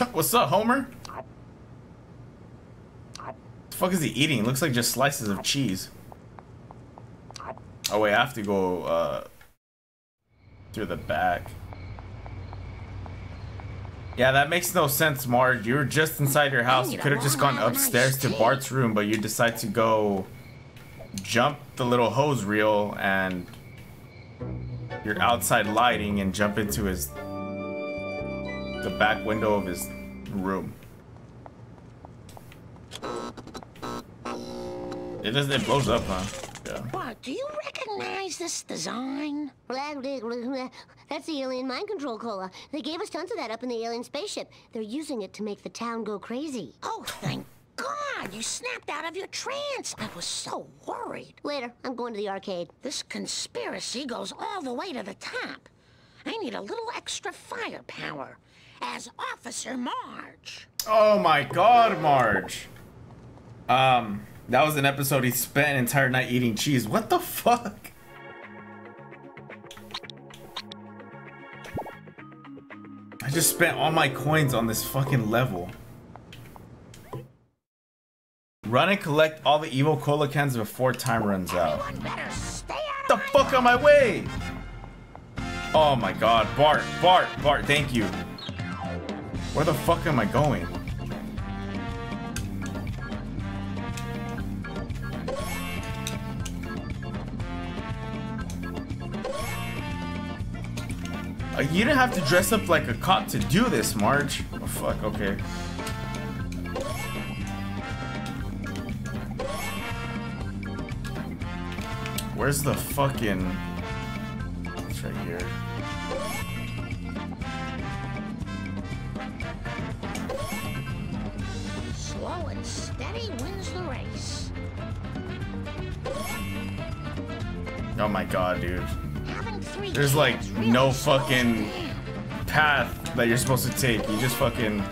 <laughs> What's up, Homer? The fuck is he eating? Looks like just slices of cheese. Oh wait, I have to go uh through the back. Yeah, that makes no sense, Marge. You were just inside your house. You could have just gone upstairs to Bart's room, but you decide to go jump the little hose reel and your outside lighting and jump into his the back window of his room. It doesn't, it blows up, huh? Yeah. Bart, do you recognize this design? That's the alien mind control cola. They gave us tons of that up in the alien spaceship. They're using it to make the town go crazy. Oh, thank God, you snapped out of your trance. I was so worried. Later, I'm going to the arcade. This conspiracy goes all the way to the top. I need a little extra firepower. As Officer Marge. Oh my god, Marge. Um, that was an episode he spent an entire night eating cheese. What the fuck? I just spent all my coins on this fucking level. Run and collect all the evil cola cans before time runs out. the fuck of my way! Oh my god, Bart, Bart, Bart, thank you. Where the fuck am I going? Uh, you didn't have to dress up like a cop to do this, Marge. Oh fuck, okay. Where's the fucking... It's right here. God, dude. There's like no fucking path that you're supposed to take. You just fucking...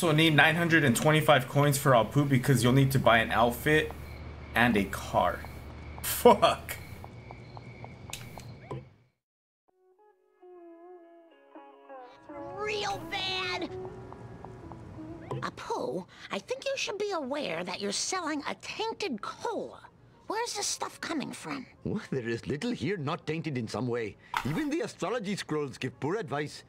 also need 925 coins for Apu because you'll need to buy an outfit and a car. <laughs> Fuck. real bad. Apu, I think you should be aware that you're selling a tainted cola. Where's this stuff coming from? Oh, there is little here not tainted in some way. Even the astrology scrolls give poor advice.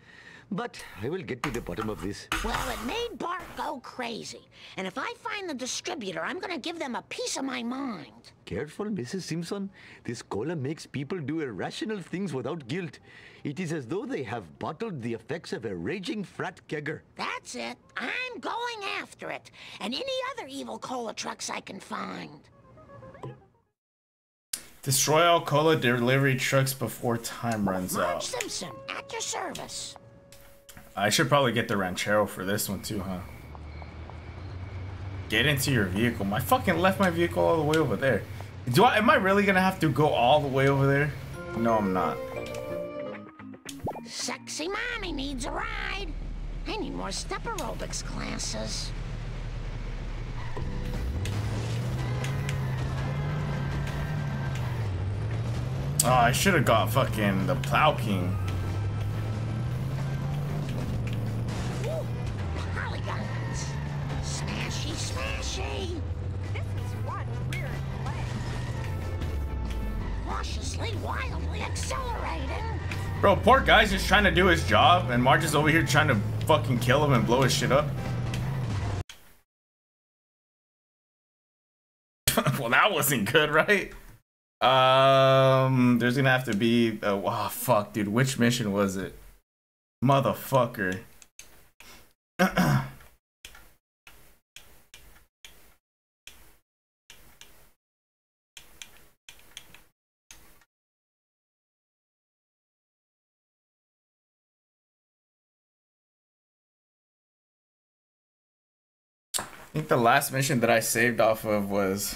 But I will get to the bottom of this. Well, it made Bart go crazy. And if I find the distributor, I'm gonna give them a piece of my mind. Careful, Mrs. Simpson. This cola makes people do irrational things without guilt. It is as though they have bottled the effects of a raging frat kegger. That's it. I'm going after it. And any other evil cola trucks I can find. Destroy all cola delivery trucks before time runs Marge out. Simpson, at your service. I should probably get the Ranchero for this one too, huh? Get into your vehicle. My fucking left my vehicle all the way over there. Do I? Am I really gonna have to go all the way over there? No, I'm not. Sexy mommy needs a ride. I need more step aerobics classes. Oh, I should have got fucking the Plow King. Cautiously, wildly accelerating. Bro, poor guy's just trying to do his job, and Marge is over here trying to fucking kill him and blow his shit up. <laughs> well, that wasn't good, right? Um, there's gonna have to be. Uh, oh fuck, dude, which mission was it? Motherfucker. <clears throat> I think the last mission that I saved off of was.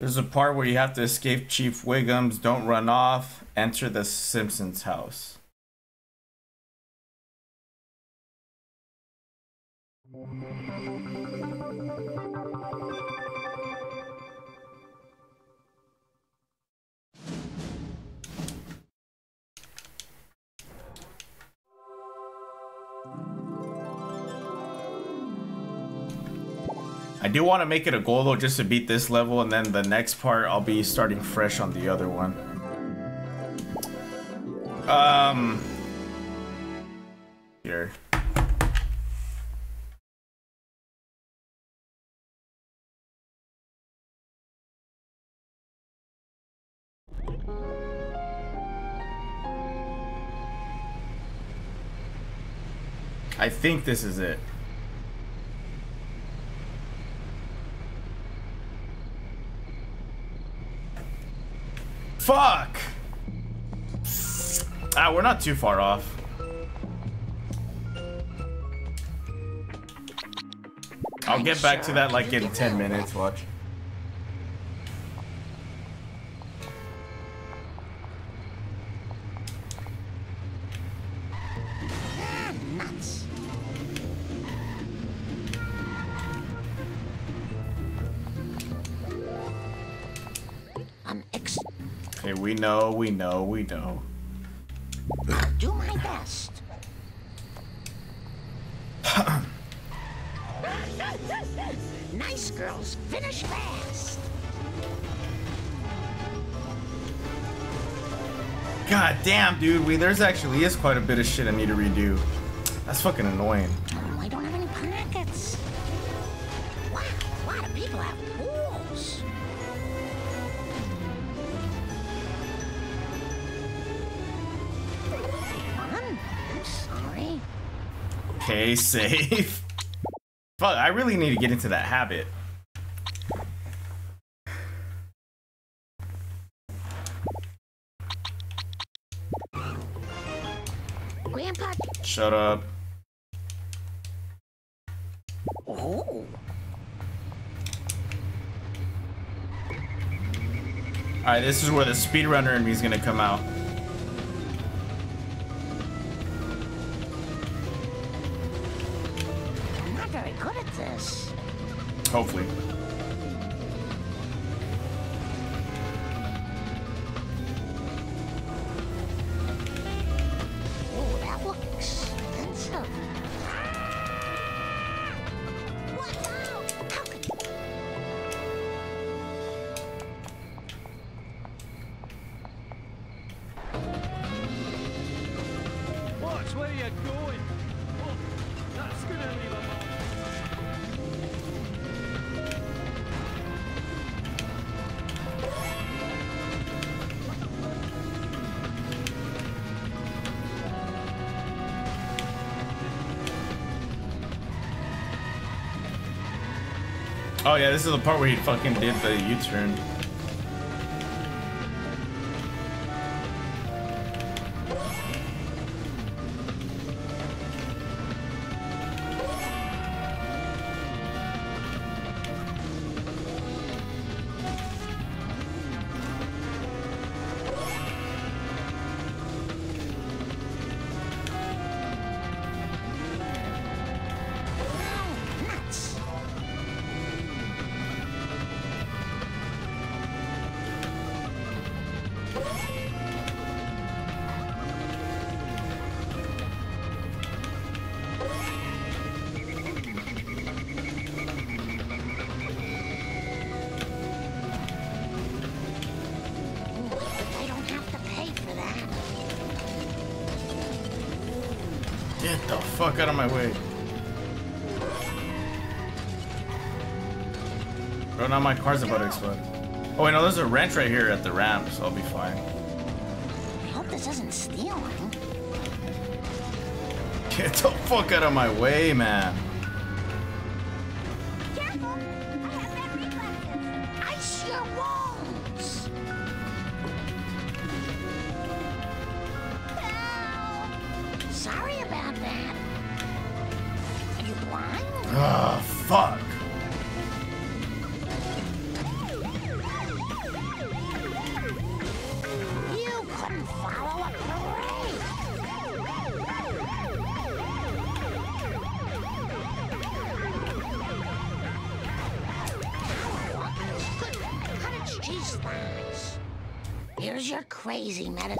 There's a part where you have to escape Chief Wiggums, don't run off, enter the Simpsons house. I do want to make it a goal though, just to beat this level, and then the next part I'll be starting fresh on the other one. Um, Here. I think this is it. Fuck! Ah, we're not too far off. I'll get back to that like in 10 minutes, watch. We know, we know, we know. I'll do my best. <clears throat> nice girls finish fast. God damn, dude, we there's actually is quite a bit of shit I need to redo. That's fucking annoying. Okay, safe. <laughs> Fuck, I really need to get into that habit. Grandpa. Shut up. Oh. Alright, this is where the speedrunner in me is gonna come out. This is the part where he fucking did the U-turn. My car's about to explode. Oh wait, no, there's a wrench right here at the ramp, so I'll be fine. I hope this isn't stealing. Get the fuck out of my way, man. easy medicine.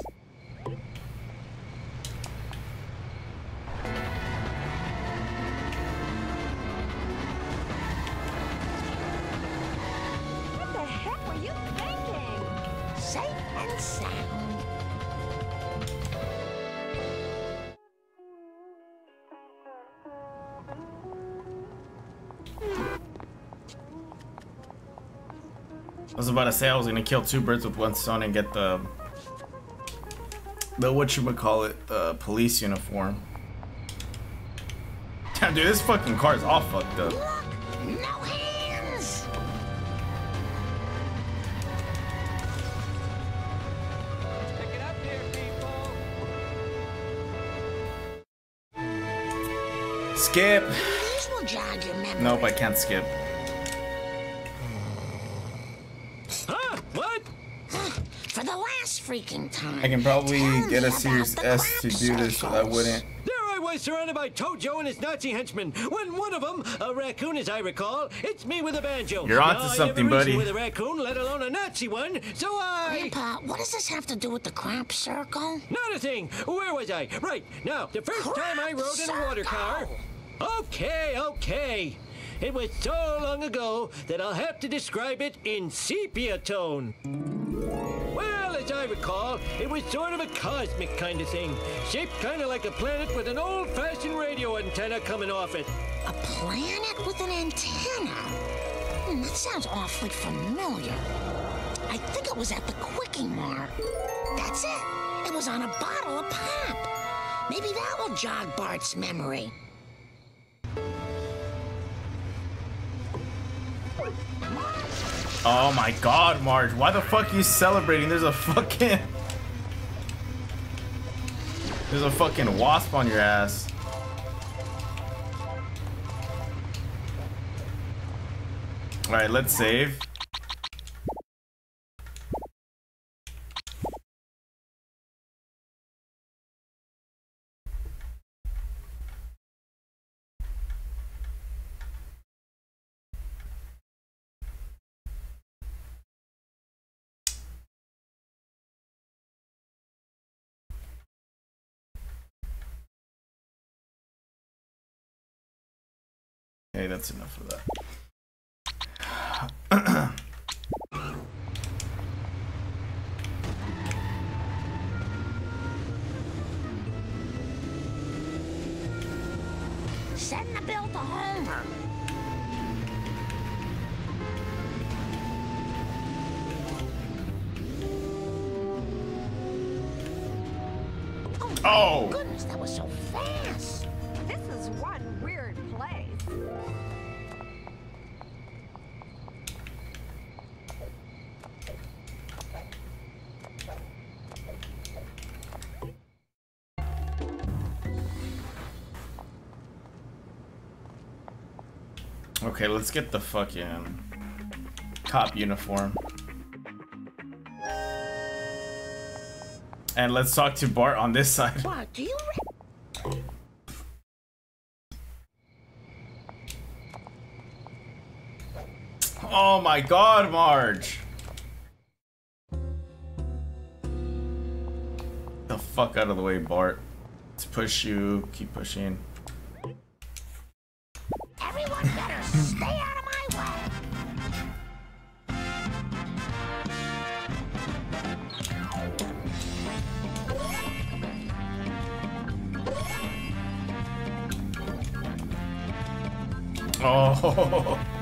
I was about to say I was gonna kill two birds with one stone and get the the what you would call it uh, police uniform. Damn, <laughs> dude, this fucking car is all fucked up. No hands! Skip. These will jog your memory. Nope, I can't skip. Last time. I can probably Tell get a Series S to do this, so I wouldn't. There I was surrounded by Tojo and his Nazi henchmen. When one of them, a raccoon as I recall, hits me with a banjo. You're onto Now, I something, never reasoned buddy. with a raccoon, let alone a Nazi one, so I... Grandpa, what does this have to do with the crop circle? Not a thing. Where was I? Right. Now, the first time I rode in a water car. Okay, okay. It was so long ago that I'll have to describe it in sepia tone. Recall, it was sort of a cosmic kind of thing, shaped kind of like a planet with an old-fashioned radio antenna coming off it. A planet with an antenna? Hmm, that sounds awfully familiar. I think it was at the Kwik-E-Mart. That's it. It was on a bottle of pop. Maybe that will jog Bart's memory. Oh my god, Marge, why the fuck are you celebrating? There's a fucking... There's a fucking wasp on your ass. Alright, let's save. Okay, that's enough of that. Send the bill to Homer. Oh! Goodness, that was so fast. Okay, let's get the fucking cop uniform. And let's talk to Bart on this <laughs> side. Bart, do you Oh my god, Marge! The fuck out of the way, Bart. Let's push you. Keep pushing. Stay out of my way. Oh. <laughs>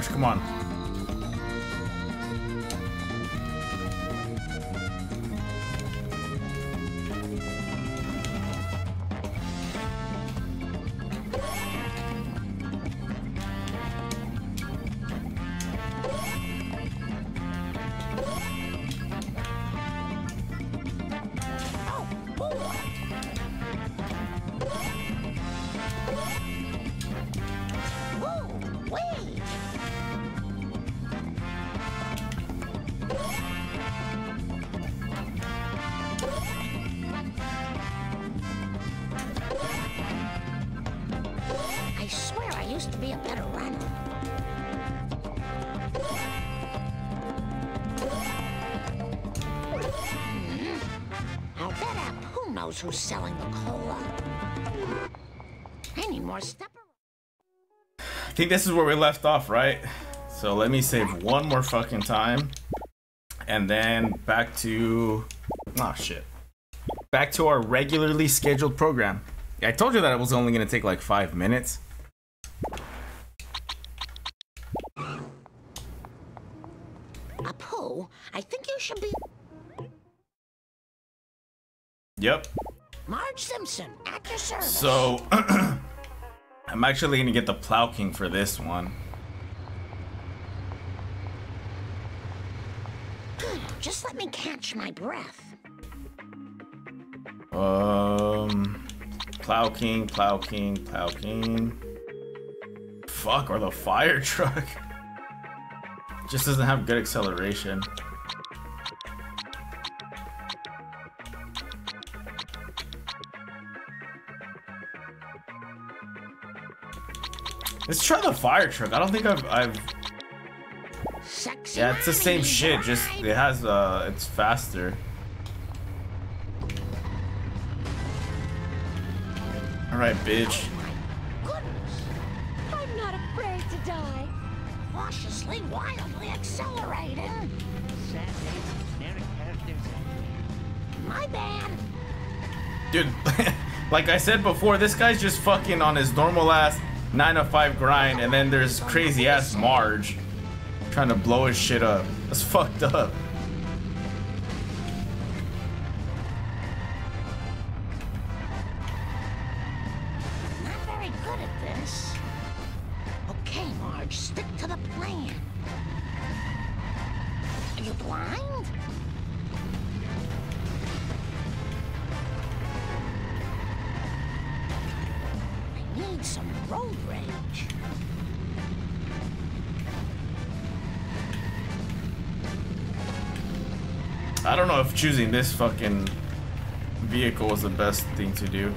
Marge, come on. Think this is where we left off, right? So let me save one more fucking time. And then back to... Oh, shit. Back to our regularly scheduled program. I told you that it was only going to take like five minutes. Actually to get the Plow King for this one. Just let me catch my breath. Um, Plow King, Plow King, Plow King. Fuck, or the fire <laughs> truck. Just doesn't have good acceleration. Try the fire truck. I don't think I've, I've. Sexy Yeah, it's the same shit. Just it has uh, it's faster. All right, bitch. I'm not afraid to die. Cautiously, wildly accelerating. My bad. Dude, <laughs> like I said before, this guy's just fucking on his normal ass 9 to 5 grind, and then there's crazy ass Marge trying to blow his shit up. That's fucked up. Choosing this fucking vehicle was the best thing to do.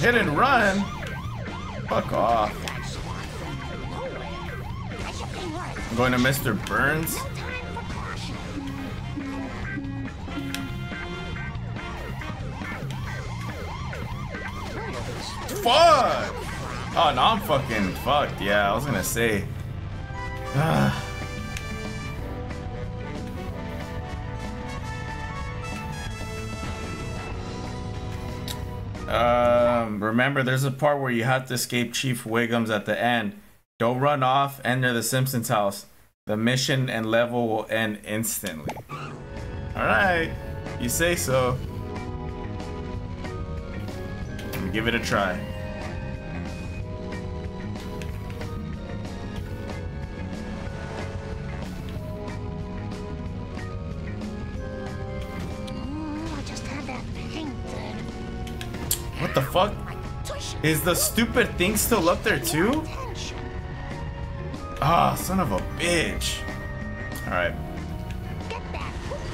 Hit and run? Fuck off. I'm going to Mr. Burns. Fuck! Oh, no, I'm fucking fucked. Yeah, I was gonna say. <sighs> um, remember, there's a part where you have to escape Chief Wiggums at the end. Don't run off, enter the Simpsons house. The mission and level will end instantly. Alright, you say so. Give it a try. What the fuck? Is the stupid thing still up there too? Ah, son of a bitch. Alright.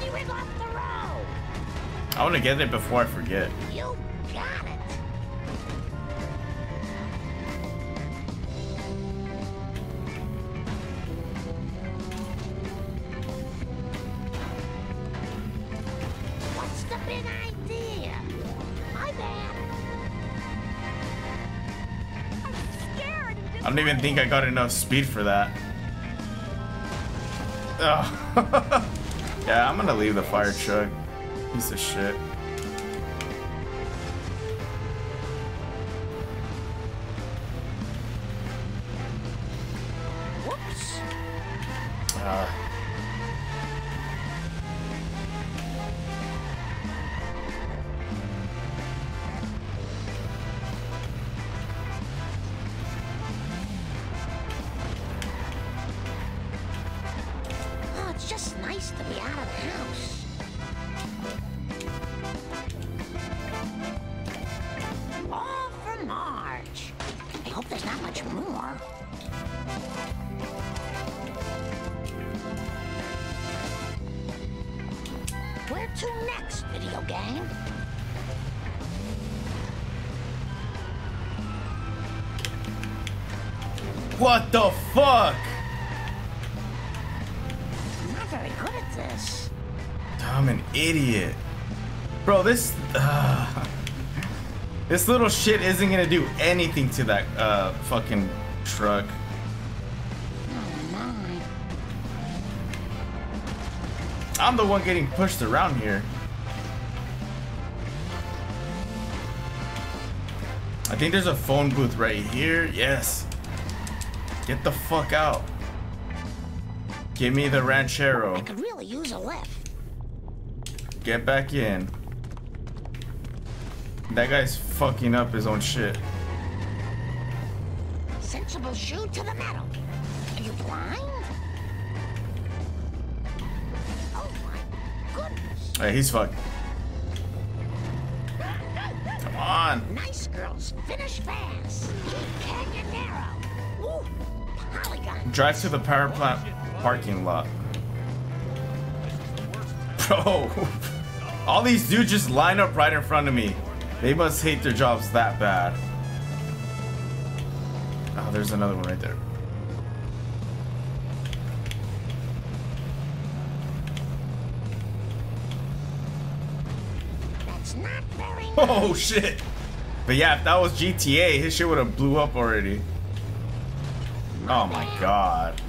You rig off the road. I want to get it before I forget. Even think I got enough speed for that. Ugh. <laughs> yeah, I'm gonna leave the fire truck. Piece of shit. Little shit isn't gonna do anything to that uh, fucking truck. I'm the one getting pushed around here. I think there's a phone booth right here. Yes. Get the fuck out. Give me the ranchero. I could really use a lift. Get back in. That guy's fucking up his own shit. Sensible shoe to the metal. Are you blind? Oh my goodness. Hey, he's fucked. Come on. Nice girls finish fast. Keep Canyonero. Ooh, polygon. Drive to the power plant parking lot. Bro, <laughs> all these dudes just line up right in front of me. They must hate their jobs that bad. Oh, there's another one right there. That's not very <laughs> Oh shit. But yeah, if that was GTA, his shit would have blew up already. Oh my god.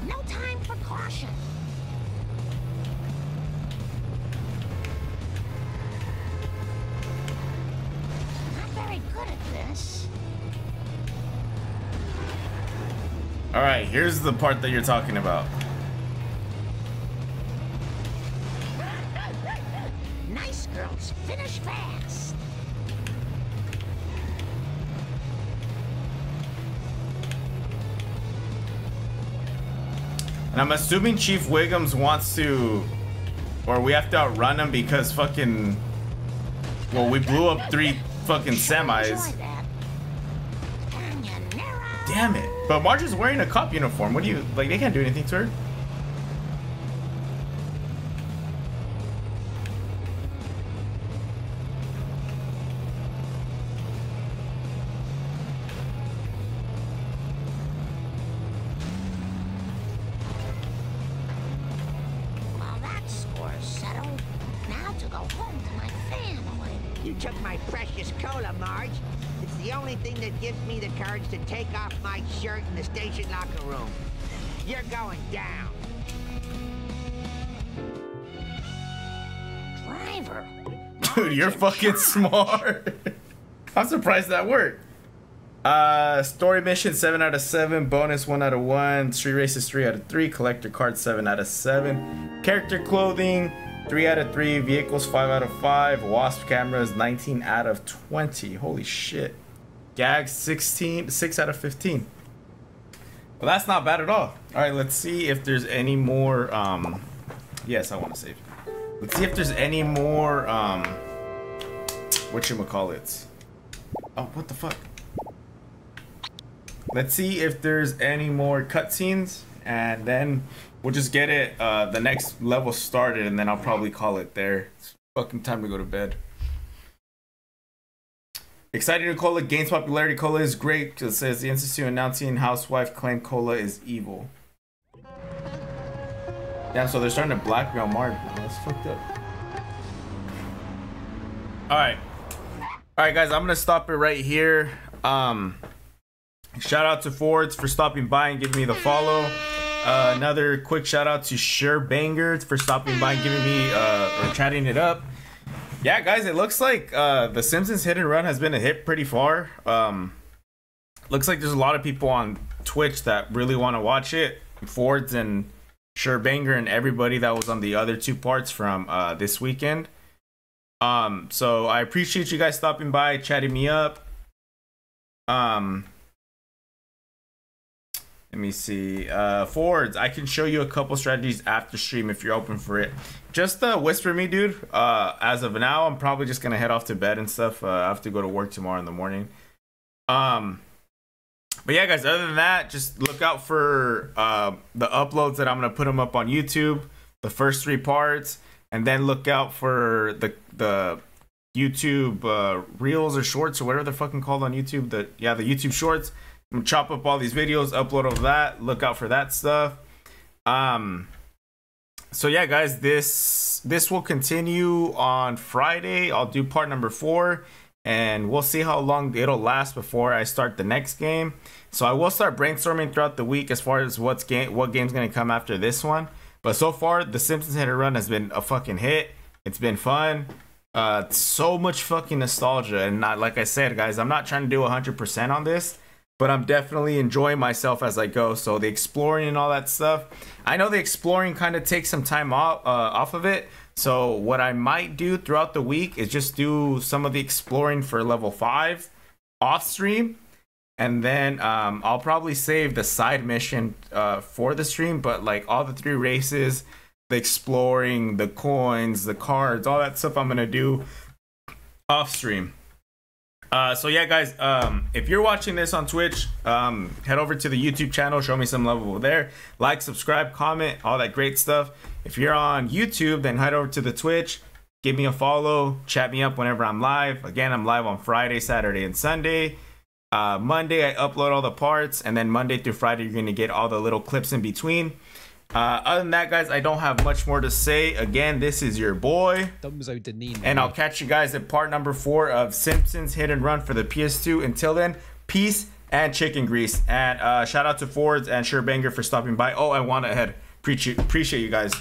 Here's the part that you're talking about. Nice girls finish fast. And I'm assuming Chief Wiggums wants to, or we have to outrun him because fucking, well, we blew up three fucking semis. Damn it. But Marge is wearing a cop uniform. What do you, like, they can't do anything to her. Dude, <laughs> you're fucking smart. <laughs> I'm surprised that worked. Uh, story mission 7 out of 7, bonus 1 out of 1, street races 3 out of 3, collector cards 7 out of 7, character clothing 3 out of 3, vehicles 5 out of 5, wasp cameras 19 out of 20. Holy shit. Gags 16, 6 out of 15. Well, that's not bad at all. All right, let's see if there's any more. Um, yes, I want to save. Let's see if there's any more. Um, what you call it? Oh, what the fuck? Let's see if there's any more cutscenes, and then we'll just get it uh, the next level started, and then I'll probably call it there. It's fucking time to go to bed. Excited to Cola gains popularity. Cola is great. It says the Institute announcing housewife claim Cola is evil. Yeah, so they're starting to blackmail Mark. That's fucked up. All right, all right, guys. I'm gonna stop it right here. Um, shout out to Fords for stopping by and giving me the follow. Uh, another quick shout out to Sure Banger for stopping by and giving me uh, or chatting it up. Yeah, guys, it looks like uh, the Simpsons Hit and Run has been a hit pretty far. Um, looks like there's a lot of people on Twitch that really want to watch it. Fords and Sure Banger and everybody that was on the other two parts from uh, this weekend. Um, so I appreciate you guys stopping by, chatting me up. Um, let me see. Uh, Fords, I can show you a couple strategies after stream if you're open for it. Just uh, whisper me, dude. Uh, as of now, I'm probably just gonna head off to bed and stuff. Uh, I have to go to work tomorrow in the morning. Um, but yeah, guys. Other than that, just look out for uh, the uploads that I'm gonna put them up on YouTube. The first three parts, and then look out for the the YouTube uh, reels or shorts or whatever they're fucking called on YouTube. The yeah, the YouTube shorts. Chop up all these videos, upload all that. Look out for that stuff. Um. So yeah, guys, this this will continue on Friday. I'll do part number four, and we'll see how long it'll last before I start the next game. So I will start brainstorming throughout the week as far as what's game what game's gonna come after this one. But so far, the Simpsons Hit and Run has been a fucking hit. It's been fun. Uh, so much fucking nostalgia, and not like I said, guys. I'm not trying to do 100% on this, but I'm definitely enjoying myself as I go. So the exploring and all that stuff. I know the exploring kind of takes some time off uh, off of it. So what I might do throughout the week is just do some of the exploring for level five off stream and then um, I'll probably save the side mission uh, for the stream. But like all the three races, the exploring, the coins, the cards, all that stuff, I'm gonna do off stream. Uh, so yeah, guys, um, if you're watching this on Twitch, um, head over to the YouTube channel, show me some love over there. Like, subscribe, comment, all that great stuff. If you're on YouTube, then head over to the Twitch, give me a follow, chat me up whenever I'm live. Again, I'm live on Friday, Saturday, and Sunday. Uh, Monday, I upload all the parts, and then Monday through Friday, you're gonna get all the little clips in between. Uh, other than that, guys, I don't have much more to say. Again, this is your boy. And I'll catch you guys at part number four of Simpsons Hit and Run for the PS2. Until then, peace and chicken grease. And uh, shout out to Fords and Surebanger for stopping by. Oh, I want to head. Appreciate, appreciate you guys.